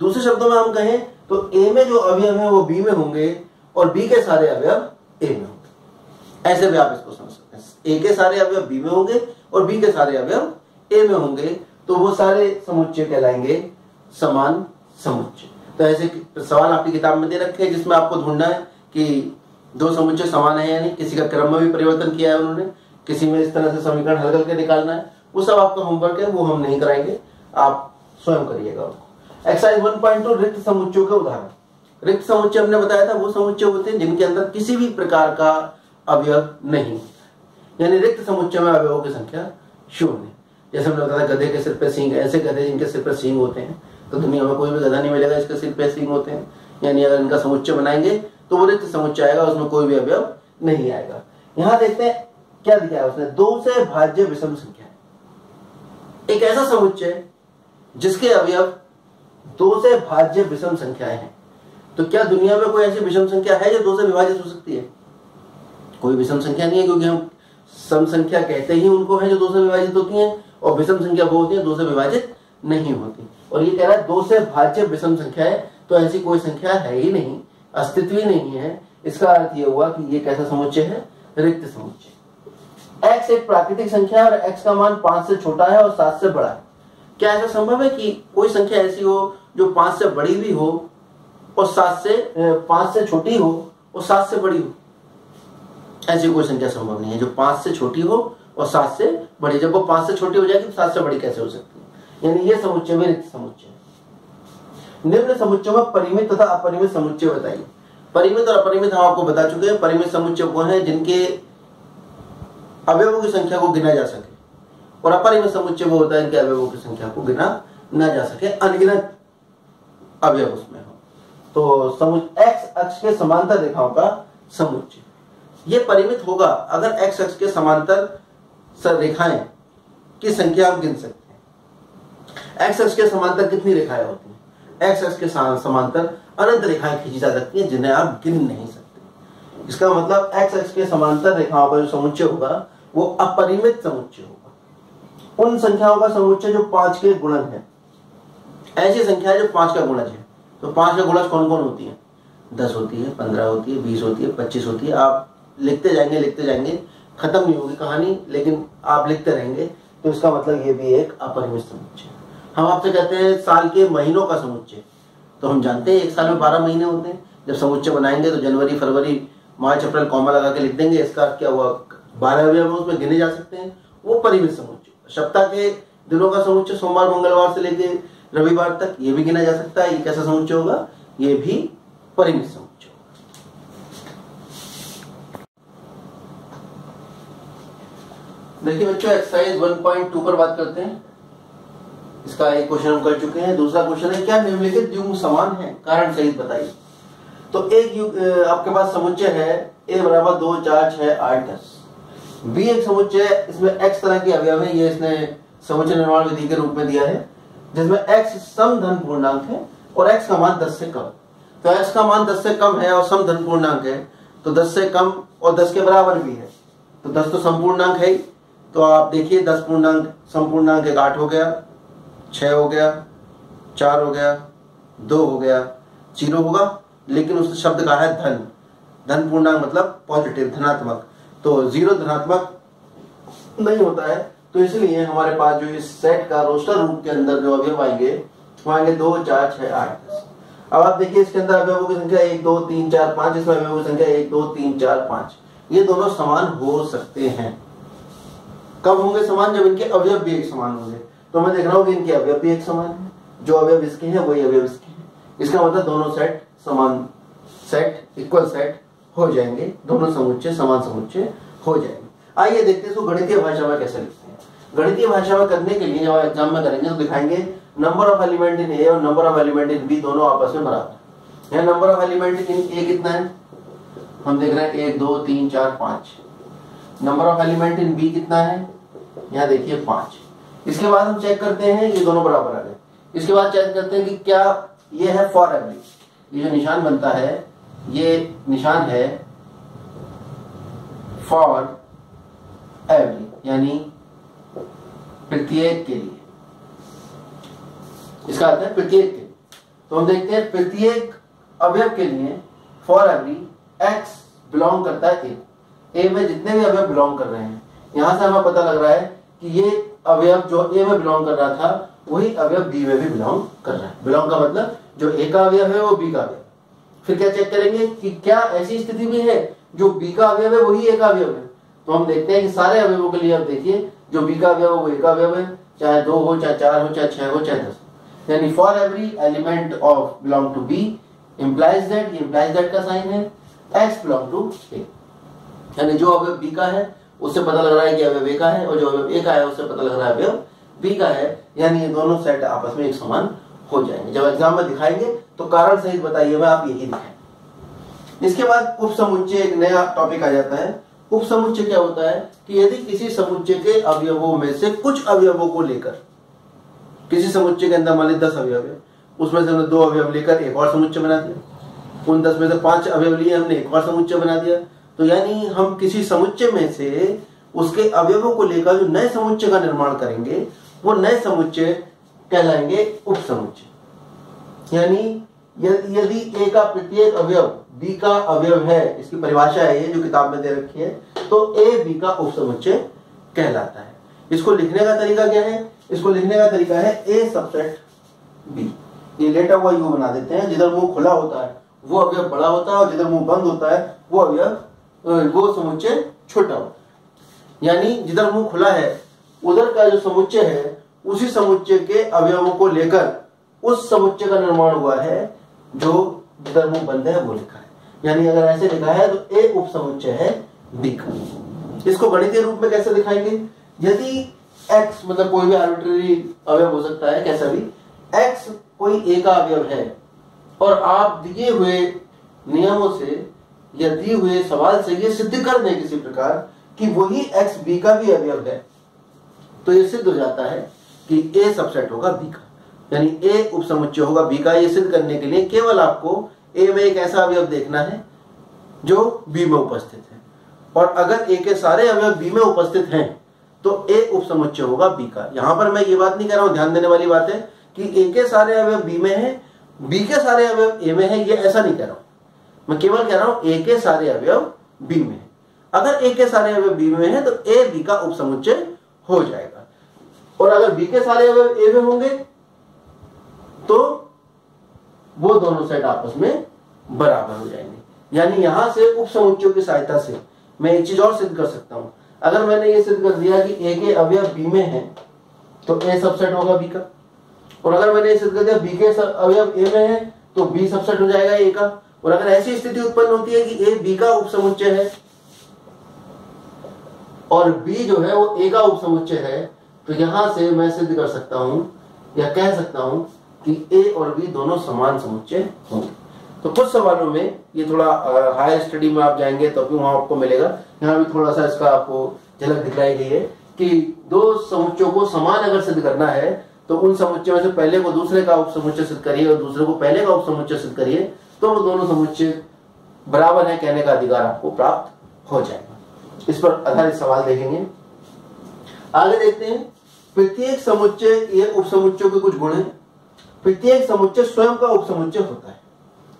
दूसरे शब्दों में हम कहें तो ए में जो अवयव है वो बी में होंगे और बी के सारे अवयव ए में होंगे। ऐसे भी आप इसको समझ सकते हैं। ए के सारे अवयव बी में होंगे और बी के सारे अवयव ए में होंगे तो वो सारे समुच्चय कहलाएँगे, समान समुच्चय। तो ऐसे सवाल आपकी किताब में दे रखे हैं, जिसमें आपको ढूंढना है कि दो समुच्चय समान है या नहीं, किसी का क्रम में भी परिवर्तन किया है उन्होंने, किसी में इस तरह से समीकरण हल करके निकालना है, वो सब आपका होमवर्क है, वो हम नहीं कराएँगे, आप स्वयं करिएगा उसको एक्सरसाइज वन पॉइंट टू रिक्त समुच्चयों के उदाहरण। रिक्त समुच्चय हमने बताया था, वो समुच्चय होते हैं जिनके अंदर किसी भी प्रकार का अवयव नहीं। यानी रिक्त समुच्चय में अवयवों की संख्या शून्य जैसे हमने बताया गधे के सिर पे सींग, ऐसे गधे जिनके सिर पर सींग होते हैं तो दुनिया में कोई भी गधा नहीं मिलेगा इसके सिर पे सींग होते हैं। यानी अगर इनका समुच्चय बनाएँगे तो वो रिक्त समुच्चय आएगा, उसमें कोई भी अवयव नहीं आएगा। यहाँ देखते हैं, क्या दिखाया उसने? दो से भाज्य विषम संख्या एक ऐसा समुच्चय जिसके अवयव दो से भाज्य विषम संख्याएँ हैं। तो क्या दुनिया में कोई ऐसी विषम संख्या है जो दो से विभाजित हो सकती है? कोई विषम संख्या नहीं है, क्योंकि हम सम संख्या कहते ही उनको है जो दो से विभाजित होती हैं, और विषम संख्या वो होती है, दो से विभाजित नहीं होती। और ये कह रहा है दो से भाज्य विषम संख्या है तो ऐसी कोई संख्या है ही नहीं, अस्तित्व ही नहीं है। इसका अर्थ यह हुआ कि ये कैसा समुच्चय है? रिक्त समुच्चय। X एक प्राकृतिक संख्या और x का मान पाँच से छोटा है और सात से बड़ा है। क्या ऐसा संभव है कि कोई संख्या ऐसी हो जो पाँच से बड़ी भी हो और सात से पाँच से छोटी हो और सात से बड़ी हो? ऐसी कोई संख्या संभव नहीं है। जो पाँच से छोटी हो और सात से बड़ी, जब वो पाँच से छोटी हो जाएगी तो सात से बड़ी कैसे हो सकती है? यानी ये समुच्चय में रिक्त समुच्चय निम्न समुच्चय में परिमित तथा अपरिमित समुच्चय बताइए। परिमित और अपरिमित हम आपको बता चुके हैं। परिमित समुच्चय वो है जिनके अवयवों की संख्या को गिना जा सके। और अपरिमित समुच्चय वो होता है इनके अवयवों की संख्या को गिना न जा सके। अनगिनत अवयव उसमें हो। तो समुच्चय एक्स अक्ष के समांतर रेखाओं का समुच्चय। ये परिमित होगा अगर एक्स अक्ष के समांतर रेखाएँ की संख्या हम गिन सकते हैं। एक्स अक्ष के समांतर कितनी रेखाएँ होती हैं? एक्स अक्ष के समांतर अनंत रेखाएँ खींची जा सकती हैं जिन्हें आप गिन नहीं सकते। इसका मतलब एक्स अक्ष के समांतर रेखाओं का जो समुच्चय होगा, वो अपरिमित समुच्चय होगा। उन संख्याओं का समुच्चय जो पाँच के गुणन है, ऐसी संख्या जो पाँच का गुणज है। तो पाँच का गुणज कौन कौन होती है? दस होती है, पंद्रह होती है, बीस होती है, पच्चीस होती है, आप लिखते जाएँगे लिखते जाएँगे। खत्म नहीं होगी कहानी, लेकिन आप लिखते रहेंगे। तो इसका मतलब ये भी एक अपरिमित समुच्चय हम आपसे कहते हैं, साल के महीनों का समुच्चय। तो हम जानते हैं, एक साल में बारह महीने होते हैं। जब समुच्चय बनाएँगे तो जनवरी, फरवरी, मार्च, अप्रैल, कॉमा लगा के लिख देंगे। इसका क्या हुआ? बारह अवयव उसमें गिने जा सकते हैं। वो परिमित समुच्चय। सप्ताह के दिनों का समुच्चय सोमवार, मंगलवार से लेके रविवार तक ये भी गिना जा सकता है। ये कैसा समुच्चय होगा? ये भी परिमित समुच्चय। देखिए बच्चों एक्सरसाइज 1.2 पर बात करते हैं। इसका एक क्वेश्चन हम कर चुके हैं, दूसरा क्वेश्चन है, क्या निम्नलिखित युग्म समान है? कारण सहित बताइए। तो एक युग आपके पास समुच्चय है ए बराबर दो, चार, छह, आठ, दस। बी एक समुच्चय इसमें एक्स तरह की अवयव है, ये इसने समुच्चय निर्माण विधि के रूप में दिया है, जिसमें एक्स सम धन पूर्णांक है और एक्स का मान दस से कम। तो एक्स का मान दस से कम है और सम धन पूर्णांक है तो दस से कम और दस के बराबर भी है। तो दस तो संपूर्णांक है। तो आप देखिए, दस पूर्णांक, संपूर्णांक एक आठ हो गया छ हो गया, चार हो गया, दो हो गया ज़ीरो होगा, लेकिन उस शब्द का है धन। धन पूर्णांक मतलब पॉजिटिव धनात्मक। तो ज़ीरो धनात्मक नहीं होता है तो इसलिए हमारे पास जो इस सेट का रोस्टर रूप के अंदर जो अवयव आएँगे आएँगे दो, चार, छह, आठ अब आप देखिए, इसके अंदर अवयवों की संख्या एक, दो, तीन, चार, पाँच, इसमें अवयवों की संख्या एक, दो, तीन, चार, पाँच। ये दोनों समान हो सकते हैं। कब होंगे समान? जब इनके अवयव भी एक समान होंगे। तो मैं देख रहा हूँ कि इनके अवयव भी एक समान है। जो अवयव इसके हैं, वही अवयव इसके हैं। इसका मतलब दोनों सेट समान सेट इक्वल सेट हो जाएँगे। दोनों समुच्चय, समान समुच्चय हो जाएँगे। आइए देखते हैं गणितीय भाषा में कैसे लिखते हैं। गणितीय भाषा में करने के लिए जब एग्ज़ाम में करेंगे तो दिखाएँगे number of element in A और number of element in B दोनों आपस में बराबर है। Number of element in A कितना है? हम देख रहे हैं एक, दो, तीन, चार, पाँच। Number of element in B कितना है? यहाँ देखिए पाँच। इसके बाद हम चेक करते हैं, ये दोनों बराबर आ गए। इसके बाद चेक करते हैं कि क्या ये है फॉर एवरी ये जो निशान बनता है, ये निशान है फॉर एवरी यानी प्रत्येक के लिए। इसका अर्थ है प्रत्येक के तो हम देखते हैं प्रत्येक अवयव के लिए फॉर एवरी एक्स बिलोंग करता है ए ए में जितने भी अवयव बिलोंग कर रहे हैं, यहाँ से हमें पता लग रहा है कि ये अवयव जो ए में बिलोंग कर रहा था, वही अवयव बी में भी बिलोंग कर रहा है। बिलोंग का मतलब जो ए का अवयव है, वो बी का अवयव फिर क्या चेक करेंगे कि क्या ऐसी स्थिति भी है, जो बी का अवयव है, वही ए का अवयव है? तो हम देखते हैं कि सारे अवयवों के लिए आप देखिए, जो बी का अवयव है, वो ए का अवयव है। चाहे दो हो, चाहे चार हो, चाहे छह हो, चाहे दस यानी for every element of belong to B implies that implies that का साइन है। एक्स बिलोंग टू ए यानी जो अवयव बी का है उससे पता लग रहा है कि अवयव का है और जो अवयव ए का है, उससे पता लग रहा है अवयव बी का है। यानी ये दोनों सेट आपस में एक समान हो जाएँगे। जब एग्ज़ाम में दिखाएँगे तो कारण सहित बताइए आप यही दिखाएँ। इसके बाद उप समुच्चय एक नया टॉपिक आ जाता है। उप समुच्चय क्या होता है कि यदि किसी समुच्चय के अवयवों में से कुछ अवयवों को लेकर, किसी समुच्चय के अंदर मान लीजिए दस अवयव है, उसमें से हमने दो अवयव लेकर एक और समुच्चय बना दिया। उन दस में से पाँच अवयव लिए हमने, एक और समुच्चय बना दिया। तो यानी हम किसी समुच्चय में से उसके अवयवों को लेकर जो नए समुच्चय का निर्माण करेंगे, वो नए समुच्चय कहलाएँगे उप समुच्चय यानी यदि ए का प्रत्येक अवयव बी का अवयव है, इसकी परिभाषा है ये जो किताब में दे रखी है तो ए बी का उप समुच्चय कहलाता है। इसको लिखने का तरीका क्या है? इसको लिखने का तरीका है ए सबसेट बी ये लेटा हुआ यू बना देते हैं, जिधर मुँह खुला होता है, वो अवयव बड़ा होता है और जिधर मुँह बंद होता है, वो अवयव वो समुच्चय छोटा यानी जिधर मुँह खुला है, उधर का जो समुच्चय है, उसी समुच्चय के अवयवों को लेकर उस समुच्चय का निर्माण हुआ है, जो जिधर मुँह बंद है, वो लिखा है। यानी अगर ऐसे लिखा है तो ए उप समुच्चय है, बी का। इसको गणितीय रूप में कैसे दिखाएँगे? यदि x मतलब कोई भी आर्बिट्ररी अवयव हो सकता है, कैसा भी, x कोई ए का अवयव है, और आप दिए हुए नियमों से या दिए हुए सवाल से ये सिद्ध कर दें किसी प्रकार कि वही एक्स बी का भी अवयव है। तो ये सिद्ध हो जाता है कि ए सबसेट होगा बी का। यानी ए उप समुच्चय होगा बी का ये सिद्ध करने के लिए केवल आपको ए में एक ऐसा अवयव देखना है जो बी में उपस्थित है। और अगर ए के सारे अवयव बी में उपस्थित हैं तो ए उप समुच्चय होगा बी का। यहाँ पर मैं ये बात नहीं कह रहा हूँ, ध्यान देने वाली बात है कि ए के सारे अवयव बी में है बी के सारे अवयव ए में है, ये ऐसा नहीं कह रहा हूँ। मैं केवल कह रहा हूँ ए के सारे अवयव बी में अगर ए के सारे अवयव बी में है तो ए बी का उपसमुच्चय हो जाएगा। और अगर बी के सारे अवयव ए में होंगे तो वो दोनों सेट आपस में बराबर हो जाएँगे। यानी यहाँ से उपसमुच्चयों की सहायता से मैं एक चीज़ और सिद्ध कर सकता हूँ। अगर मैंने ये सिद्ध कर दिया कि ए के अवयव बी में है तो ए सबसेट होगा बी का। और अगर मैंने ये सिद्ध कर दिया बी के अवयव ए में है तो बी सबसेट हो जाएगा ए का। और अगर ऐसी स्थिति उत्पन्न होती है कि ए, बी का उपसमुच्चय है, और बी जो है वो ए का उपसमुच्चय है तो यहाँ से मैं सिद्ध कर सकता हूँ, या कह सकता हूँ कि ए और बी दोनों समान समुच्चय होंगे। तो कुछ सवालों में ये थोड़ा हायर स्टडी में आप जाएँगे तो भी वहाँ आपको मिलेगा। यहाँ भी थोड़ा सा इसका आपको झलक दिखलाई गई है कि दो समुच्चयों को समान अगर सिद्ध करना है तो उन समुच्चयों में से पहले को दूसरे का उपसमुच्चय सिद्ध करिए और दूसरे को पहले का उपसमुच्चय सिद्ध करिए तो वो दोनों समुच्चय बराबर है कहने का अधिकार आपको प्राप्त हो जाएगा। इस पर आधारित सवाल देखेंगे। आगे देखते हैं, प्रत्येक समुच्चय ये उपसमुच्चयों के कुछ गुण है। प्रत्येक समुच्चय स्वयं का उपसमुच्चय होता है।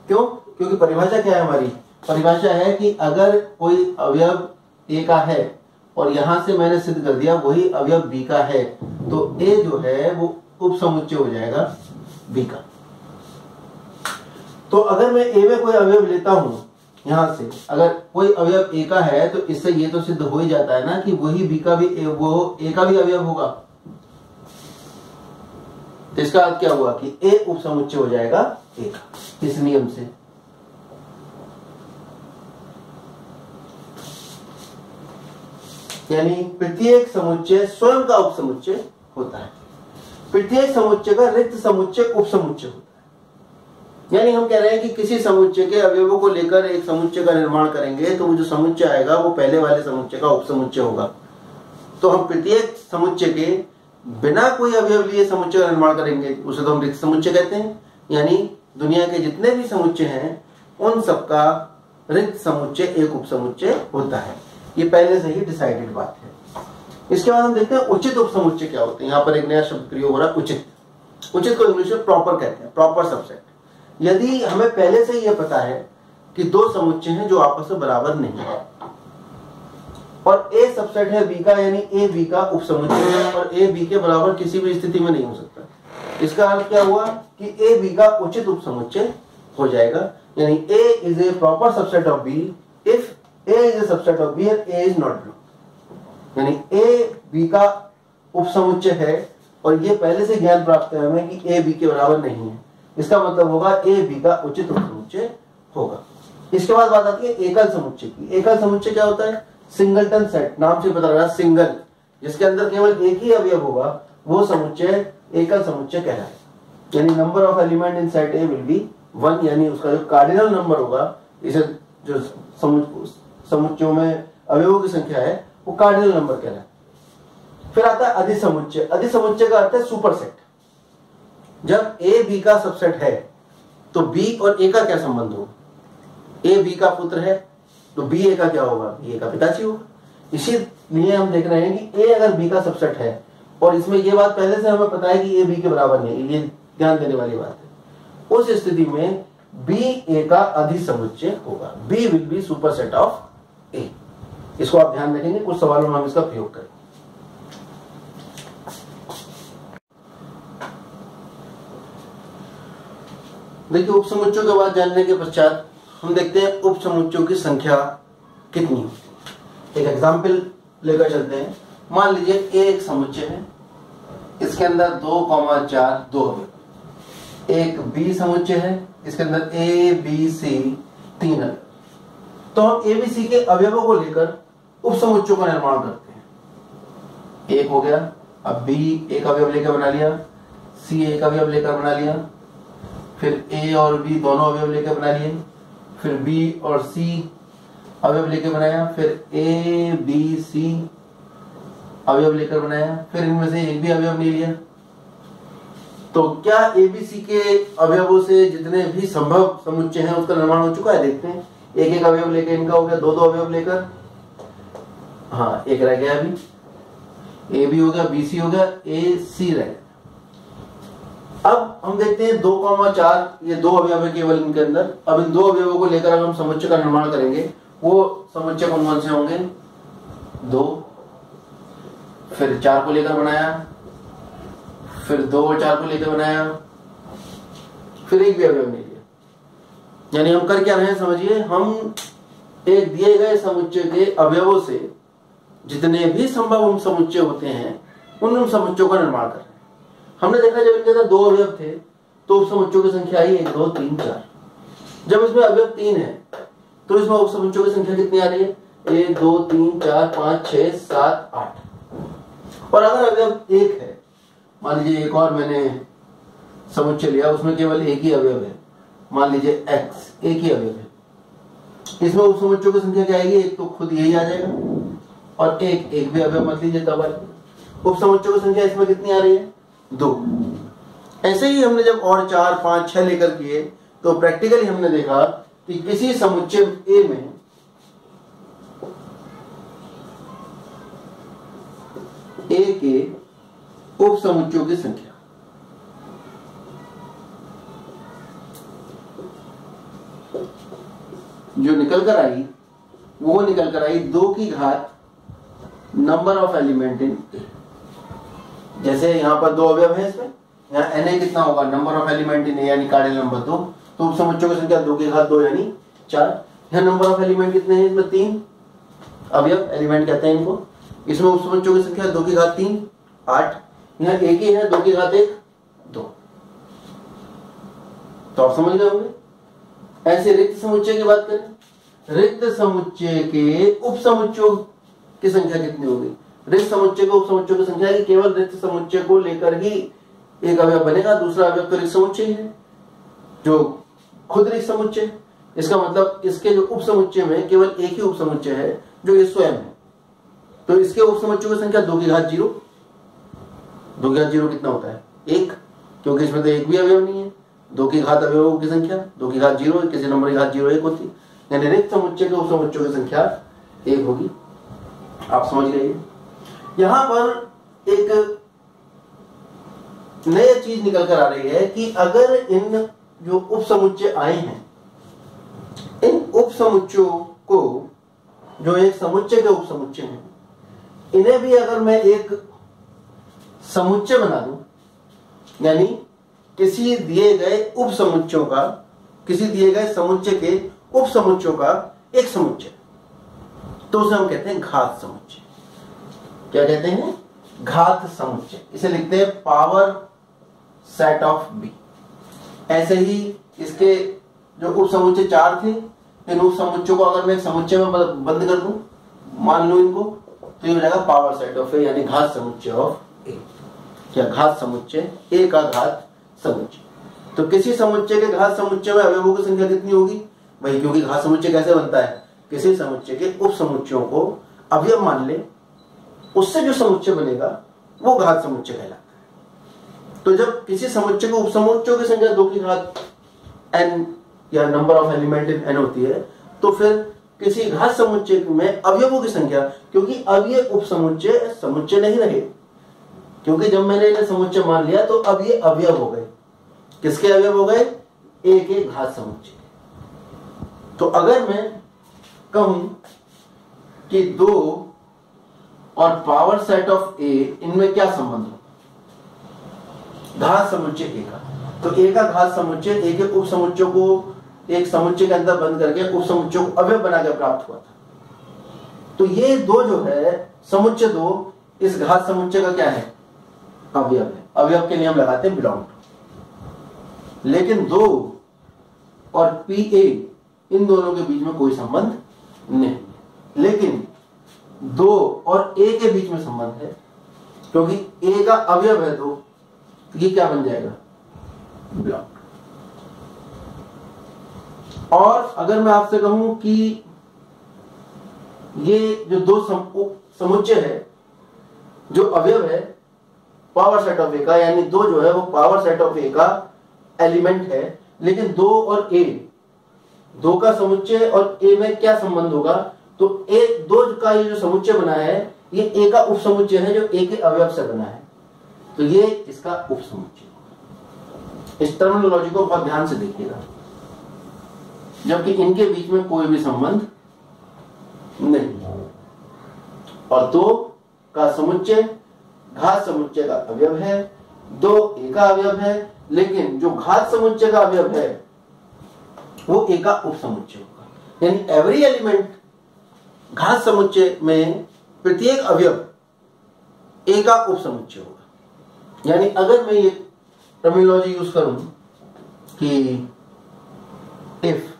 क्यों? क्योंकि परिभाषा क्या है हमारी? परिभाषा है कि अगर कोई अवयव ए का है और यहाँ से मैंने सिद्ध कर दिया वही अवयव बी का है तो ए जो है वो उप समुच्चय हो जाएगा बी का। तो अगर मैं ए में कोई अवयव लेता हूँ यहाँ से अगर कोई अवयव ए का है तो इससे ये तो सिद्ध हो ही जाता है ना कि वही बी का भी ए, वो ए का भी अवयव होगा। तो इसका अर्थ क्या हुआ कि ए उप समुच्चय हो जाएगा ए का इस नियम से। यानी प्रत्येक समुच्चय स्वयं का उपसमुच्चय होता है। प्रत्येक समुच्चय का रिक्त समुच्चय उपसमुच्चय होता है। यानी हम कह रहे हैं कि किसी समुच्चय के अवयवों को लेकर एक समुच्चय का निर्माण करेंगे तो वो जो समुच्चय आएगा, वो पहले वाले समुच्चय का उपसमुच्चय होगा। तो हम प्रत्येक समुच्चय के बिना कोई अवयव लिए समुच्चय का निर्माण करेंगे। उसे तो हम रिक्त समुच्चय कहते हैं। यानी दुनिया के जितने भी समुच्चय हैं, उन सबका रिक्त समुच्चय, एक उपसमुच्चय होता है। ये पहले से ही डिसाइडेड बात है। इसके बाद हम देखते हैं उचित उपसमुच्चय क्या होते हैं। यहाँ पर एक नया शब्द प्रयोग हो रहा है, उचित। उचित को इंग्लिश में प्रॉपर कहते हैं प्रॉपर सबसेट यदि हमें पहले से यह पता है कि दो समुच्चय हैं जो आपस में बराबर नहीं है। और ए सबसेट है बी का, यानी ए बी का उपसमुच्चय है, और ए बी के बराबर किसी भी स्थिति में नहीं हो सकता। इसका अर्थ क्या हुआ कि ए बी का उचित उपसमुच्चय हो जाएगा। यानी A is a proper subset of B if A is a subset of B A is not belong यानी ए बी का उपसमुच्चय है, और ये पहले से ज्ञान प्राप्त है हमें कि ए बी के बराबर नहीं है। इसका मतलब होगा ए बी का उचित उपसमुच्चय होगा। इसके बाद बात आती है एकल समुच्चय की। एकल समुच्चय क्या होता है? सिंगलटन सेट, नाम से पता लगा, सिंगल। जिसके अंदर केवल एक ही अवयव होगा, वो समुच्चय, एकल समुच्चय कहलाएगा यानी number of element in set A will be one यानी उसका जो कार्डिनल नंबर होगा, इसे जो समुच्चयों में अवयवों की संख्या है, वो कार्डिनल नंबर कहलाए। फिर आता है अधिसमुच्चय। अधिसमुच्चय का अर्थ है सुपर सेट जब ए बी का सबसेट है तो बी और ए का क्या संबंध हो? ए बी का पुत्र है तो बी ए का क्या होगा? बी ए का पिताजी होगा। इसीलिए हम देख रहे हैं कि ए अगर बी का सबसेट है, और इसमें यह बात पहले से हमें पता है कि ए बी के बराबर नहीं ये ध्यान देने वाली बात है। उस स्थिति में बी ए का अधिसमुच्चय होगा। B will be superset of A इसको आप ध्यान रखेंगे, कुछ सवालों में हम इसका प्रयोग करें देखिए उप समुच्चों के बाद जानने के पश्चात हम देखते हैं उप समुच्चों की संख्या कितनी होती एक एग्ज़ाम्पल लेकर चलते हैं। मान लीजिए ए एक समुच्चय है। इसके अंदर दो कॉमा चार, दो है। एक बी समुच्चय है। इसके अंदर ए बी सी तीन है। तो हम ए बी सी के अवयवों को लेकर उप समुच्चयों का निर्माण करते हैं। एक हो गया। अब बी एक अवयव लेकर बना लिया। सी एक अवयव लेकर बना लिया। फिर ए और बी दोनों अवयव लेकर बना लिए। फिर बी और सी अवयव लेकर बनाया। फिर ए बी सी अवयव लेकर बनाया। फिर इनमें से एक भी अवयव नहीं लिया। तो क्या एबीसी के अवयवों से जितने भी संभव समुच्चय हैं, उसका निर्माण हो चुका है? देखते हैं। एक एक अवयव लेकर इनका हो गया दो दो अवयव लेकर। हाँ एक रह गया अभी। ए बी हो गया बी सी हो गया ए सी रह गया। अब हम देखते हैं दो कॉमा चार, ये दो अवयव है केवल इनके अंदर। अब इन दो अवयवों को लेकर हम समुच्चय का निर्माण करेंगे। वो समुच्चय कौन कौन से होंगे? दो। फिर चार को लेकर बनाया। फिर दो और चार को लेकर बनाया। फिर एक भी अवयव नहीं लिया। यानी हम कर क्या रहे हैं, समझिए? हम एक दिए गए समुच्चय के अवयवों से जितने भी संभव हम समुच्चय होते हैं, उन समुच्चयों का निर्माण कर हमने देखा जब इनके अंदर दो अवयव थे तो उप समुच्चयों की संख्या आई, एक, दो, तीन, चार। जब इसमें अवयव तीन है तो इसमें उप समुच्चयों की संख्या कितनी आ रही है? एक, दो, तीन, चार, पाँच छ सात, आठ। और अगर अवयव एक है, मान लीजिए एक और मैंने समुच्चय लिया, उसमें केवल एक ही अवयव है। मान लीजिए एक्स एक ही अवयव है। इसमें उप समुच्चयों की संख्या क्या आएगी? एक तो खुद यही आ जाएगा। और एक एक भी अवयव मत लीजिए तब उप समुच्चयों की संख्या इसमें कितनी आ रही है? दो। ऐसे ही हमने जब और चार, पाँच, छह लेकर किए तो प्रैक्टिकली हमने देखा कि किसी समुच्चय ए में ए के उप समुच्चयों की संख्या। जो निकल कर आई, वो निकल कर आई दो की घात नंबर ऑफ़ एलिमेंट इन जैसे यहाँ पर दो अवयव है इसमें। यहाँ एन ए कितना होगा? Number of element in A यानी कार्डियल नंबर दो। तो उप समुच्चयों की संख्या दो के घात दो यानी चार। यहाँ नंबर ऑफ़ एलिमेंट कितने हैं? इसमें तीन। अवयव एलिमेंट कहते हैं इनको। इसमें उप समुच्चयों की संख्या दो की घात तीन, आठ। यहाँ एक ही है, दो की घात एक, दो। तो आप समझ गए होंगे? ऐसे रिक्त समुच्चय की बात करें। रिक्त समुच्चय के उप समुच्चयों की संख्या कितनी होगी? रिक्त समुच्चय को उप समुच्चयों की संख्या है केवल रिक्त समुच्चय को लेकर ही एक अवयव बनेगा, दूसरा अवयव तो रिक्त समुच्चय है जो खुद रिक्त समुच्चय इसका मतलब इसके जो उप समुच्चय में केवल एक ही उप समुच्चय है, जो ये स्वयं है। तो इसके उप समुच्चयों की संख्या दो की घात ज़ीरो। दो की घात ज़ीरो कितना होता है? एक, क्योंकि इसमें तो एक भी अवयव नहीं है। दो की घात अवयवों की संख्या, दो की घात ज़ीरो, किसी नंबर की घात ज़ीरो एक होती। है यानी रिक्त समुच्चय के उप समुच्चयों की संख्या एक होगी। आप समझ गए यहाँ पर एक नई चीज़ निकल कर आ रही है कि अगर इन जो उप समुच्चय आए हैं, इन उप समुच्चयों को, जो एक समुच्चय के उप समुच्चय हैं, इन्हें भी अगर मैं एक समुच्चय बना दूँ, यानी किसी दिए गए उप समुच्चयों का, किसी दिए गए समुच्चय के उप समुच्चयों का एक समुच्चय तो उसे हम कहते हैं घात समुच्चय। क्या कहते हैं? घात समुच्चय। इसे लिखते हैं पावर सेट ऑफ़ बी ऐसे ही इसके जो उप समुच्चय चार थे, इन उप समुच्चयों को अगर मैं समुच्चय में बंद कर दूँ, मान लो इनको तो ये हो जाएगा पावर सेट ऑफ़ ए यानी घात समुच्चय ऑफ़ ए क्या घात समुच्चय ए का घात समुच्चय। तो किसी समुच्चय के घात समुच्चय में अवयवों की संख्या कितनी होगी? भाई, क्योंकि घात समुच्चय कैसे बनता है? किसी समुच्चय के उप समुच्चयों को अवयव मान ले उससे जो समुच्चय बनेगा, वो घात समुच्चय कहलाता है। तो जब किसी समुच्चय को उपसमुच्चयों की संख्या दो की घात एन या number of element in N होती है तो फिर किसी घात समुच्चय में अवयवों की संख्या, क्योंकि अब ये उप समुच्चय समुच्चय नहीं रहे। क्योंकि जब मैंने इन्हें समुच्चय मान लिया तो अब ये अवयव हो गए। किसके अवयव हो गए? एक एक घात समुच्चय। तो अगर मैं कहूँ कि दो और पावर सेट ऑफ़ ए इनमें क्या संबंध हो? घात समुच्चय ए का। तो ए का घात समुच्चय ए के उप समुच्चय को एक समुच्चय के अंदर बंद करके उप समुच्चय को अवयव बनाकर प्राप्त हुआ था। तो ये दो जो है, समुच्चय दो, इस घात समुच्चय का क्या है? अवयव है। अवयव के नियम लगाते हैं बिलोंग लेकिन दो और पी ए इन दोनों के बीच में कोई संबंध नहीं लेकिन दो और ए के बीच में संबंध है, क्योंकि ए का अवयव है दो तो ये क्या बन जाएगा? ब्लॉक। और अगर मैं आपसे कहूँ कि ये जो दो समुच्चय है, जो अवयव है पावर सेट ऑफ़ ए का, यानी दो जो है वो पावर सेट ऑफ़ ए का एलिमेंट है, लेकिन दो और ए दो का समुच्चय और ए में क्या संबंध होगा? तो ए, दो का ये जो समुच्चय बना है, ये ए का उप समुच्चय है जो ए के अवयव से बना है। तो ये इसका उप समुच्चय इस टर्मिनोलॉजी को बहुत ध्यान से देखिएगा। जबकि इनके बीच में कोई भी संबंध नहीं और दो का समुच्चय, घात समुच्चय का अवयव है, दो एका अवयव है, लेकिन जो घात समुच्चय का अवयव है, वो एका उप समुच्चय होगा। यानी एवरी एलिमेंट घात समुच्चय में प्रत्येक अवयव एका उप समुच्चय होगा। यानी अगर मैं ये टर्मिनोलॉजी यूज़ करूँ कि इफ़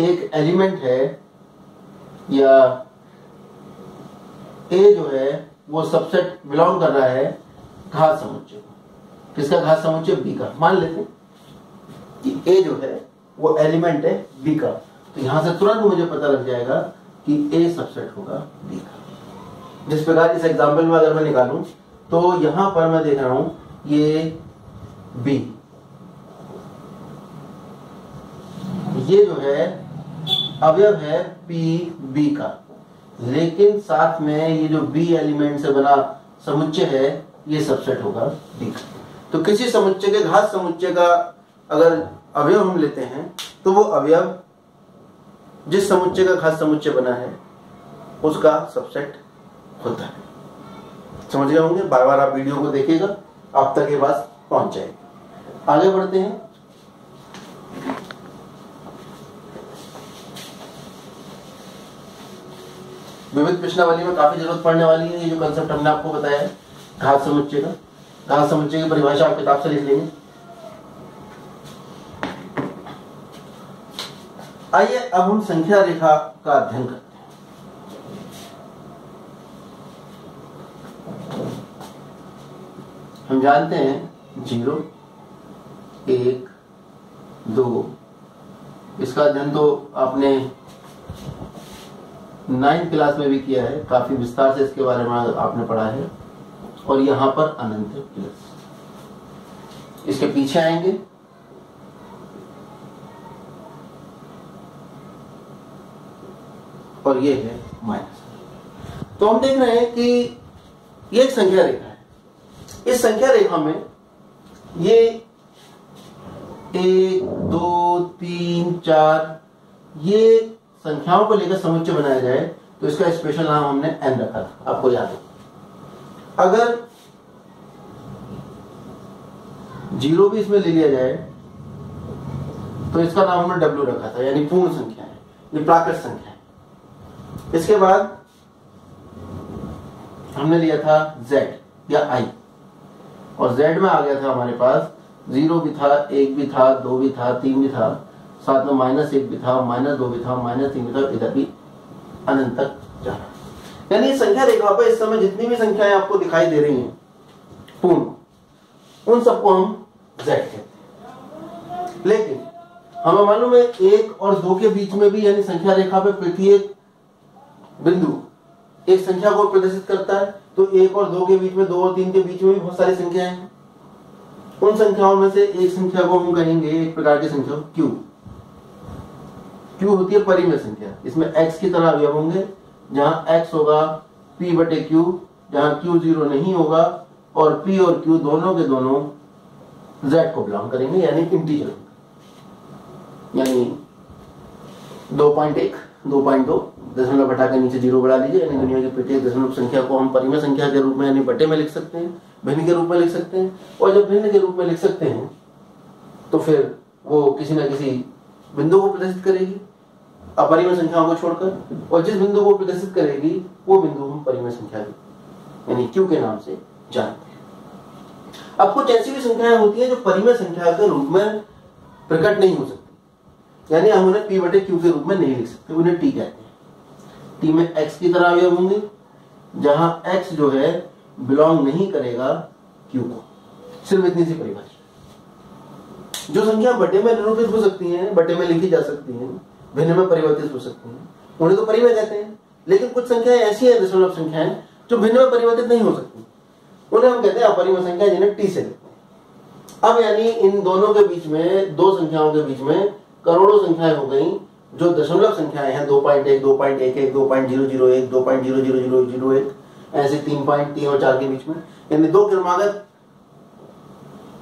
एक एलिमेंट है या ए जो है वो सबसेट बिलोंग कर रहा है घात समुच्चय को। किसका घात समुच्चय? बी का। मान लेते कि ए जो है वो एलिमेंट है बी का। तो यहाँ से तुरंत मुझे पता लग जाएगा कि ए सबसेट होगा बी का। जिस प्रकार इस एग्ज़ाम्पल में अगर मैं निकालूं तो यहाँ पर मैं देख रहा हूँ, ये बी ये जो है, अवयव है पी बी का। लेकिन साथ में ये जो बी एलिमेंट से बना समुच्चय है, ये सबसेट होगा डी का। तो किसी समुच्चय के घात समुच्चय का अगर अवयव हम लेते हैं तो वो अवयव जिस समुच्चय का घात समुच्चय बना है, उसका सबसेट होता है। समझ गए होंगे? बार बार आप वीडियो को देखिएगा, आप तक ये बात पहुँच जाएगी। आगे बढ़ते हैं। विविध प्रश्नावली में काफ़ी ज़रूरत पड़ने वाली है। ये जो कंसेप्ट हमने आपको बताया है घात समुच्चय का घात समुच्चय की परिभाषा आप किताब से लिख लेंगे। आइए अब हम संख्या रेखा का अध्ययन करते हैं। हम जानते हैं ज़ीरो, एक, दो। इसका अध्ययन तो आपने नाइन्थ क्लास में भी किया है, काफ़ी विस्तार से इसके बारे में आपने पढ़ा है। और यहाँ पर अनंत प्लस इसके पीछे आएँगे। और ये है माइनस तो हम देख रहे हैं कि ये एक संख्या रेखा है। इस संख्या रेखा में ये एक, दो, तीन, चार, ये संख्याओं को लेकर समुच्चय बनाया जाए तो इसका स्पेशल नाम हमने एन रखा था। आपको याद है। अगर ज़ीरो भी इसमें ले लिया जाए तो इसका नाम हमने डब्ल्यू रखा था, यानी पूर्ण संख्या है, ये प्राकृत संख्या है। इसके बाद हमने लिया था जेड या आई और जेड में आ गया था हमारे पास ज़ीरो भी था, एक भी था, दो भी था, तीन भी था, साथ में माइनस एक भी था, माइनस दो भी था, माइनस तीन भी था, इधर भी अनंत तक जा रहा। यानी संख्या रेखा पर इस समय जितनी भी संख्याएँ आपको दिखाई दे रही हैं, पूर्ण, उन सबको हम जेड कहते हैं। लेकिन हमें मालूम है एक और दो के बीच में भी यानी संख्या रेखा पे प्रत्येक बिंदु। एक संख्या को प्रदर्शित करता है तो एक और दो के बीच में, दो और तीन के बीच में भी बहुत सारी संख्याएँ हैं। उन संख्याओं में से एक संख्या को हम कहेंगे एक प्रकार की संख्या क्यू क्यू होती है परिमेय संख्या। इसमें एक्स की तरह अवयव होंगे, जहाँ एक्स होगा पी बटे क्यू जहाँ क्यू ज़ीरो नहीं होगा, और पी और क्यू दोनों के दोनों जेड को बिलोंग करेंगे, यानी इंटीजर यानी दो पॉइंट एक, दो पॉइंट दो। दशमलव बटा के नीचे ज़ीरो बढ़ा लीजिए यानी दुनिया की प्रत्येक दशमलव संख्या को हम परिमेय संख्या के रूप में यानी बटे में लिख सकते हैं भिन्न के रूप में लिख सकते हैं और जब भिन्न के रूप में लिख सकते हैं तो फिर वो किसी ना किसी बिंदु को प्रदर्शित करेगी अपरिमेय संख्याओं को छोड़कर और जिस बिंदु को प्रदर्शित करेगी वो बिंदु हम परिमेय संख्या यानी क्यू के नाम से जानते हैं। अब कुछ ऐसी भी संख्याएँ होती है जो परिमेय संख्या के रूप में प्रकट नहीं हो सकती। यानी हम उन्हें पी बटे क्यू के रूप में नहीं लिख सकते उन्हें टी कहते हैं। टी में एक्स की तरह अवयव होंगे, जहाँ एक्स जो है बिलोंग नहीं करेगा क्यू को। सिर्फ़ इतनी सी परिभाषा। जो संख्या बटे में निरूपित हो सकती हैं, बटे में लिखी जा सकती हैं, भिन्न में परिवर्तित हो सकती हैं, उन्हें तो परिमेय कहते हैं। लेकिन कुछ संख्याएँ ऐसी है दशमलव संख्याएँ, जो भिन्न में परिवर्तित नहीं हो सकती। उन्हें हम कहते हैं अपरिमेय संख्या जिन्हें टी से अब यानी इन दोनों के बीच में, दो संख्याओं के बीच में करोड़ों संख्याएँ हो गई जो दशमलव संख्याएँ हैं, दो पॉइंट एक, दो पॉइंट एक एक, दो पॉइंट ज़ीरो ज़ीरो एक, दो point zero zero zero zero एक, ऐसे तीन पॉइंट तीन और चार के बीच में। यानी दो क्रमागत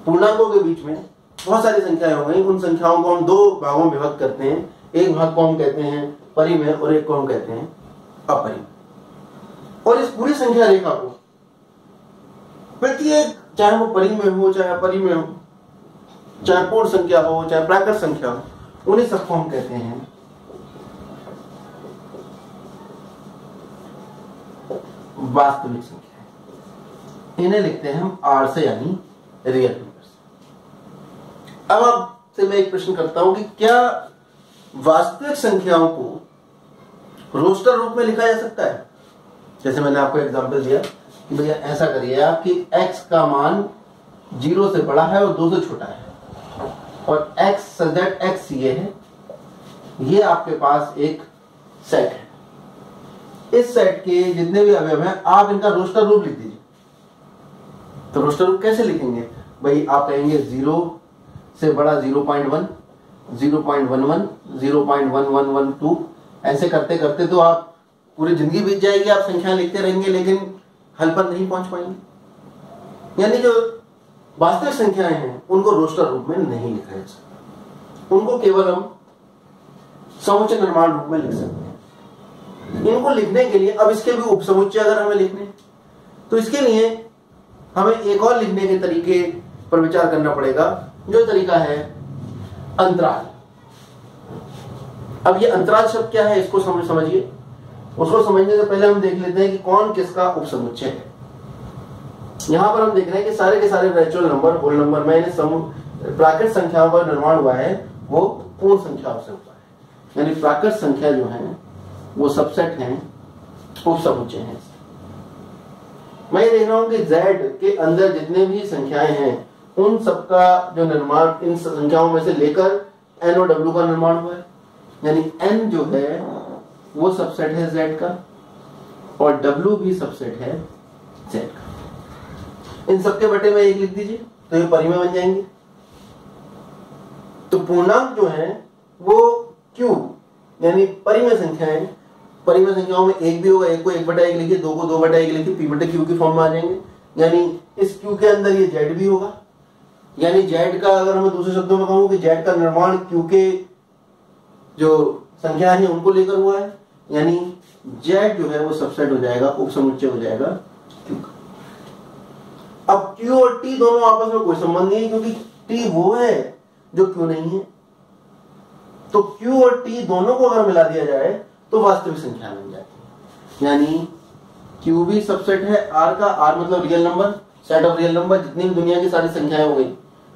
पूर्णांकों के बीच में बहुत सारी संख्याएँ हो गई। उन संख्याओं को हम दो भागों में विभक्त करते हैं। एक भाग को हम कहते हैं परिमेय और एक को हम कहते हैं अपरिमेय। और इस पूरी संख्या रेखा को प्रत्येक, चाहे वो परिमेय हो, चाहे अपरिमेय हो, चाहे पूर्ण संख्या हो, चाहे प्राकृत संख्या हो, उन्हीं सबको हम कहते हैं वास्तविक संख्या इन्हें लिखते हैं हम आर से यानी रियल नंबर्स अब आपसे मैं एक प्रश्न करता हूँ कि क्या वास्तविक संख्याओं को रोस्टर रूप में लिखा जा सकता है? जैसे मैंने आपको एग्ज़ाम्पल दिया कि भैया ऐसा करिए आप कि x का मान ज़ीरो से बड़ा है और दो से छोटा है। और x सजेट x ये है। ये आपके पास एक सेट है। इस सेट के जितने भी अवयव हैं, आप इनका रोस्टर रूप लिख दीजिए। तो रोस्टर रूप कैसे लिखेंगे? भाई, आप कहेंगे ज़ीरो से बड़ा zero point one zero point one one zero point one one one two ऐसे करते करते तो आप पूरी ज़िंदगी बीत जाएगी, आप संख्या लिखते रहेंगे, लेकिन हल पर नहीं पहुँच पाएँगे। यानी जो वास्तविक संख्याएँ हैं, उनको रोस्टर रूप में नहीं लिखा जा सकता। उनको केवल हम समुच्चय निर्माण रूप में लिख सकते इनको लिखने के लिए, अब इसके भी उपसमुच्चय अगर हमें लिखने तो इसके लिए हमें एक और लिखने के तरीके पर विचार करना पड़ेगा, जो तरीका है अंतराल। अब ये अंतराल शब्द क्या है, इसको समझ समझिए। उसको समझने से पहले हम देख लेते हैं कि कौन किसका उपसमुच्चय है। यहाँ पर हम देख रहे हैं कि सारे के सारे नेचुरल नंबर होल नंबर में प्राकृत संख्याओं का निर्माण हुआ है, वो पूर्ण संख्याओं से हुआ है। यानी प्राकृत संख्या जो है वो सबसेट हैं है समुचे हैं। मैं देख रहा हूँ कि जेड के अंदर जितने भी संख्याएँ हैं, उन सबका जो निर्माण, इन संख्याओं में से लेकर एन और डब्ल्यू का निर्माण हुआ है। यानी एन जो है, वो सबसेट है जेड का और डब्ल्यू भी सबसेट है जेड का। इन सबके बटे में एक लिख दीजिए तो ये परिमेय बन जाएँगे। तो पूर्णांक जो है, वो क्यू यानी परिमेय संख्याएँ परिमेय संख्याओं में एक भी होगा, एक को एक बटा एक लिखिए दो को दो बटा एक लिखिए पी बटे क्यू की फॉर्म में आ जाएँगे। यानी इस क्यू के अंदर ये जेड भी होगा। यानी जेड का अगर मैं दूसरे शब्दों में कहूँ कि जेड का निर्माण क्यू के जो संख्या है, उनको लेकर हुआ है। यानी जेड जो है, वो सबसेट हो जाएगा उप समुच्चय हो जाएगा क्यू का। अब क्यू और टी दोनों आपस में कोई संबंध नहीं है, क्योंकि टी वो है जो क्यू नहीं है। तो क्यू और टी दोनों को अगर मिला दिया जाए तो वास्तविक संख्या बन जाती है। यानी क्यू भी सबसेट है आर का आर मतलब real number set of real number जितनी भी दुनिया की सारी संख्याएँ हो गई,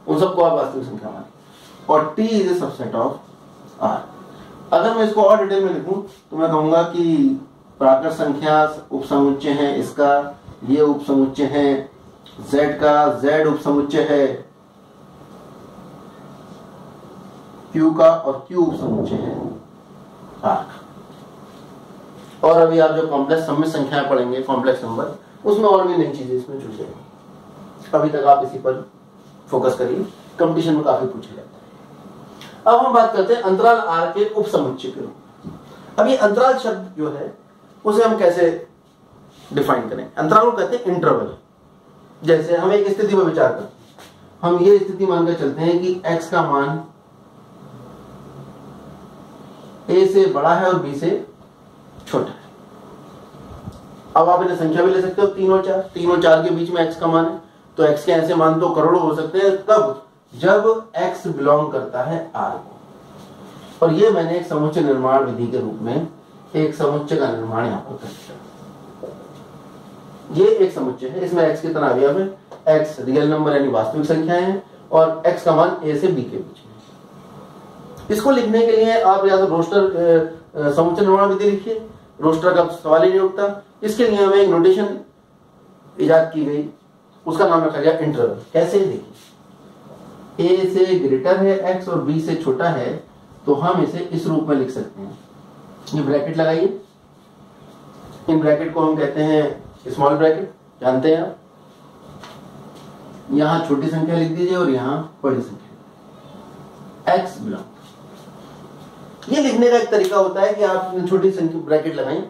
उन सबको आप वास्तविक संख्या माने। और T is a subset of R अगर मैं इसको और डिटेल में लिखूं तो मैं कहूँगा कि प्राकृत संख्या उपसमुच्चय है इसका, ये उपसमुच्चय है, z का, z उपसमुच्चय है, q का और q उपसमुच्चय है r का। और अभी आप जो कॉम्प्लेक्स सम्मित संख्याएँ पढ़ेंगे कॉम्प्लेक्स नंबर उसमें और भी नई चीज़ें इसमें जुड़ जाएँगी। अभी तक आप इसी पर फोकस करिए कंपटीशन में काफ़ी पूछे जाते हैं। अब हम बात करते हैं अंतराल आर के उप समुच्चय के रूप अब अंतराल शब्द जो है, उसे हम कैसे डिफाइन करें? अंतराल को कहते हैं इंटरवल जैसे हम एक स्थिति में विचार करते हम ये स्थिति मानकर चलते हैं कि x का मान a से बड़ा है और b से छोटा। है अब आप इन्हें संख्या भी ले सकते हो, तीन और चार। तीन और चार के बीच में x का मान है तो x के ऐसे मान तो करोड़ों हो सकते हैं तब जब x बिलोंग करता है R को। और ये मैंने एक समुच्चय निर्माण विधि के रूप में एक समुच्चय का निर्माण यहाँ पर कर दिया। ये एक समुच्चय है। इसमें x कितना अवयव है एक्स रियल नंबर यानी वास्तविक संख्याएँ हैं और x का मान a से b के बीच में इसको लिखने के लिए आप या तो रोस्टर समुच्चय निर्माण विधि लिखिए। रोस्टर का सवाल ही नहीं उठता। इसके लिए हमें एक नोटेशन इजाद की गई। उसका नाम रखा गया इंटरवल कैसे? देखिए। ए से ग्रेटर है एक्स और बी से छोटा है तो हम इसे इस रूप में लिख सकते हैं। ये ब्रैकेट लगाइए। इन ब्रैकेट को हम कहते हैं स्मॉल ब्रैकेट जानते हैं आप? यहाँ छोटी संख्या लिख दीजिए और यहाँ बड़ी संख्या। एक्स बिलोंग ये लिखने का एक तरीका होता है कि आप छोटी संख्या ब्रैकेट लगाएँ,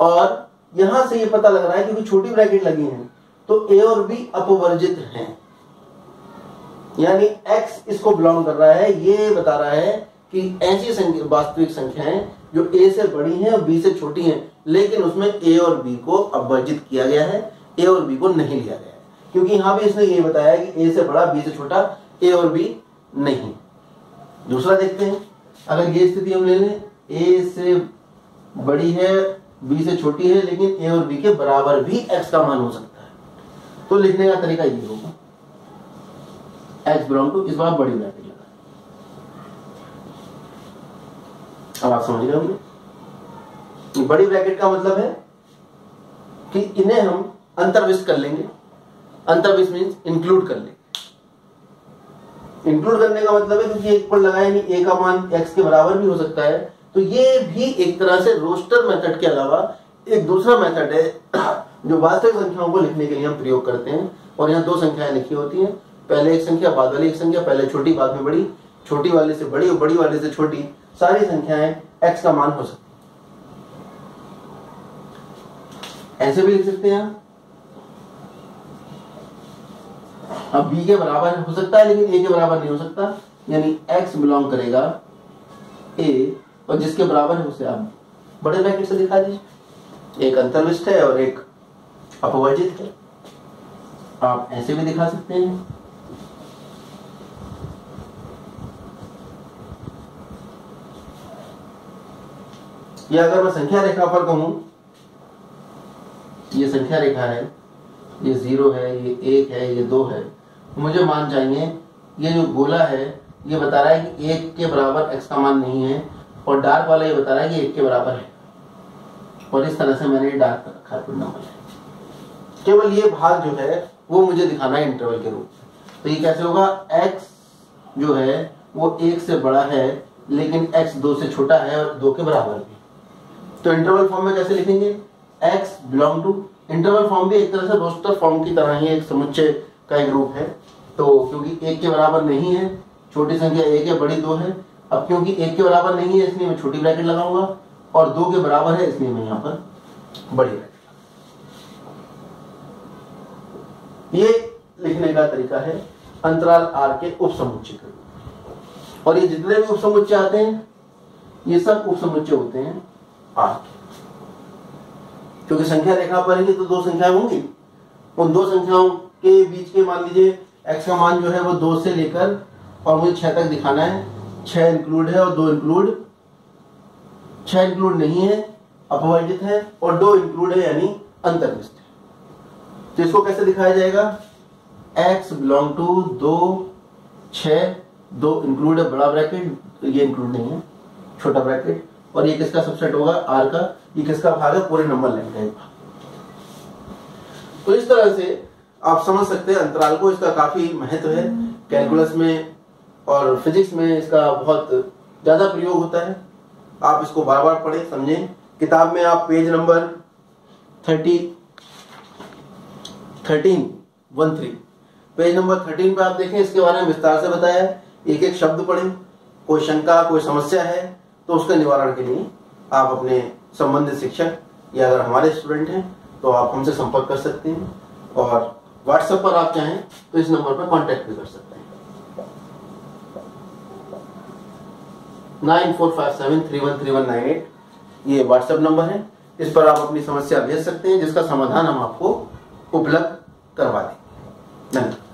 और यहाँ से ये पता लग रहा है क्योंकि छोटी ब्रैकेट लगी है तो ए और बी अपवर्जित हैं। यानी x इसको बिलोंग कर रहा है, ये बता रहा है कि ऐसी वास्तविक संख्याएँ जो ए से बड़ी हैं और बी से छोटी हैं, लेकिन उसमें ए और बी को अपवर्जित किया गया है ए और बी को नहीं लिया गया है। क्योंकि यहाँ भी इसने ये बताया कि ए से बड़ा बी से छोटा ए और बी नहीं। दूसरा देखते हैं। अगर ये स्थिति हम ले लें ए से बड़ी है बी से छोटी है, लेकिन ए और बी के बराबर भी एक्स का मान हो सकता है। तो लिखने का तरीका ये होगा। एक्स बिलोंग टू इस बार बड़ी ब्रैकेट लगा अब आप समझ रहे होंगे। बड़ी ब्रैकेट का मतलब है कि इन्हें हम अंतर्विष्ट कर लेंगे। अंतर्विष्ट मीन्स इंक्लूड कर लेंगे। इंक्लूड करने का मतलब है क्योंकि एक पर लगाया नहीं ए का मान एक्स के बराबर भी हो सकता है। तो ये भी एक तरह से रोस्टर मेथड के अलावा एक दूसरा मेथड है, जो वास्तविक संख्याओं को लिखने के लिए हम प्रयोग करते हैं। और यहाँ दो संख्याएँ लिखी होती हैं। पहले एक संख्या, बाद वाली एक संख्या, पहले छोटी, बाद में बड़ी। छोटी वाले से बड़ी और बड़ी वाले से छोटी। सारी संख्याएँ एक्स का मान हो सकती ऐसे भी लिख सकते हैं अब बी के बराबर हो सकता है, लेकिन ए के बराबर नहीं हो सकता। यानी एक्स बिलोंग करेगा ए और जिसके बराबर है उसे आप बड़े ब्रैकेट से दिखा दीजिए। एक अंतर्विष्ट है और एक अपवर्जित है। आप ऐसे भी दिखा सकते हैं। या अगर मैं संख्या रेखा पर कहूँ, ये संख्या रेखा है, ये ज़ीरो है, ये एक है, ये दो है। मुझे मान चाहिए ये जो गोला है, ये बता रहा है कि एक के बराबर एक्स का मान नहीं है, और डार्क वाला ये बता रहा है कि एक के बराबर है। और इस तरह से मैंने डार्क रखा है केवल ये भाग जो है, वो मुझे दिखाना है इंटरवल के रूप में। तो ये कैसे होगा? एक्स जो है, वो एक से बड़ा है, लेकिन एक्स दो से छोटा है और दो के बराबर भी। तो इंटरवल फॉर्म में कैसे लिखेंगे? X belong to interval form भी एक तरह से रोस्टर फॉर्म की तरह ही एक समुच्चय का एक रूप है। तो क्योंकि एक के बराबर नहीं है, छोटी संख्या एक है, बड़ी दो है। अब क्योंकि एक के बराबर नहीं है, इसलिए मैं छोटी ब्रैकेट लगाऊँगा और दो के बराबर है, इसलिए मैं यहाँ पर बड़ी ब्रैकेट ये लिखने का तरीका है अंतराल आर के उप समुच्चय और ये जितने भी उप समुच्चय आते हैं, ये सब उप समुच्चय होते हैं आर के। क्योंकि संख्या रेखा पर है तो दो संख्याएँ होंगी। उन दो संख्याओं के बीच के, मान लीजिए एक्स का मान जो है वो दो से लेकर और मुझे छह तक दिखाना है। छह इंक्लूड है और दो इंक्लूड छह इंक्लूड नहीं है, अपवर्जित है और दो इंक्लूड है यानी अंतर्विष्ट है तो इसको कैसे दिखाया जाएगा? एक्स बिलोंग टू दो छ दो इंक्लूड है, बड़ा ब्रैकेट ये इंक्लूड नहीं है, छोटा ब्रैकेट और ये किसका सबसेट होगा? आर का। ये किसका भाग है? पूरे नंबर लाइन का तो इस तरह से आप समझ सकते हैं अंतराल को इसका काफ़ी महत्व है। कैलकुलस में और फिजिक्स में इसका बहुत ज़्यादा प्रयोग होता है। आप इसको बार बार पढ़े समझें। किताब में आप page number thirty thirteen one three. Page number thirteen पे आप देखें इसके बारे में विस्तार से बताया। है एक एक शब्द पढ़ें। कोई शंका कोई समस्या है तो उसके निवारण के लिए आप अपने संबंधित शिक्षक या अगर हमारे स्टूडेंट हैं तो आप हमसे संपर्क कर सकते हैं। और व्हाट्सएप पर आप चाहें तो इस नंबर पर कांटेक्ट भी कर सकते हैं। Nine four five seven three one three one nine eight, ये व्हाट्सएप नंबर है। इस पर आप अपनी समस्या भेज सकते हैं, जिसका समाधान हम आपको उपलब्ध करवा दें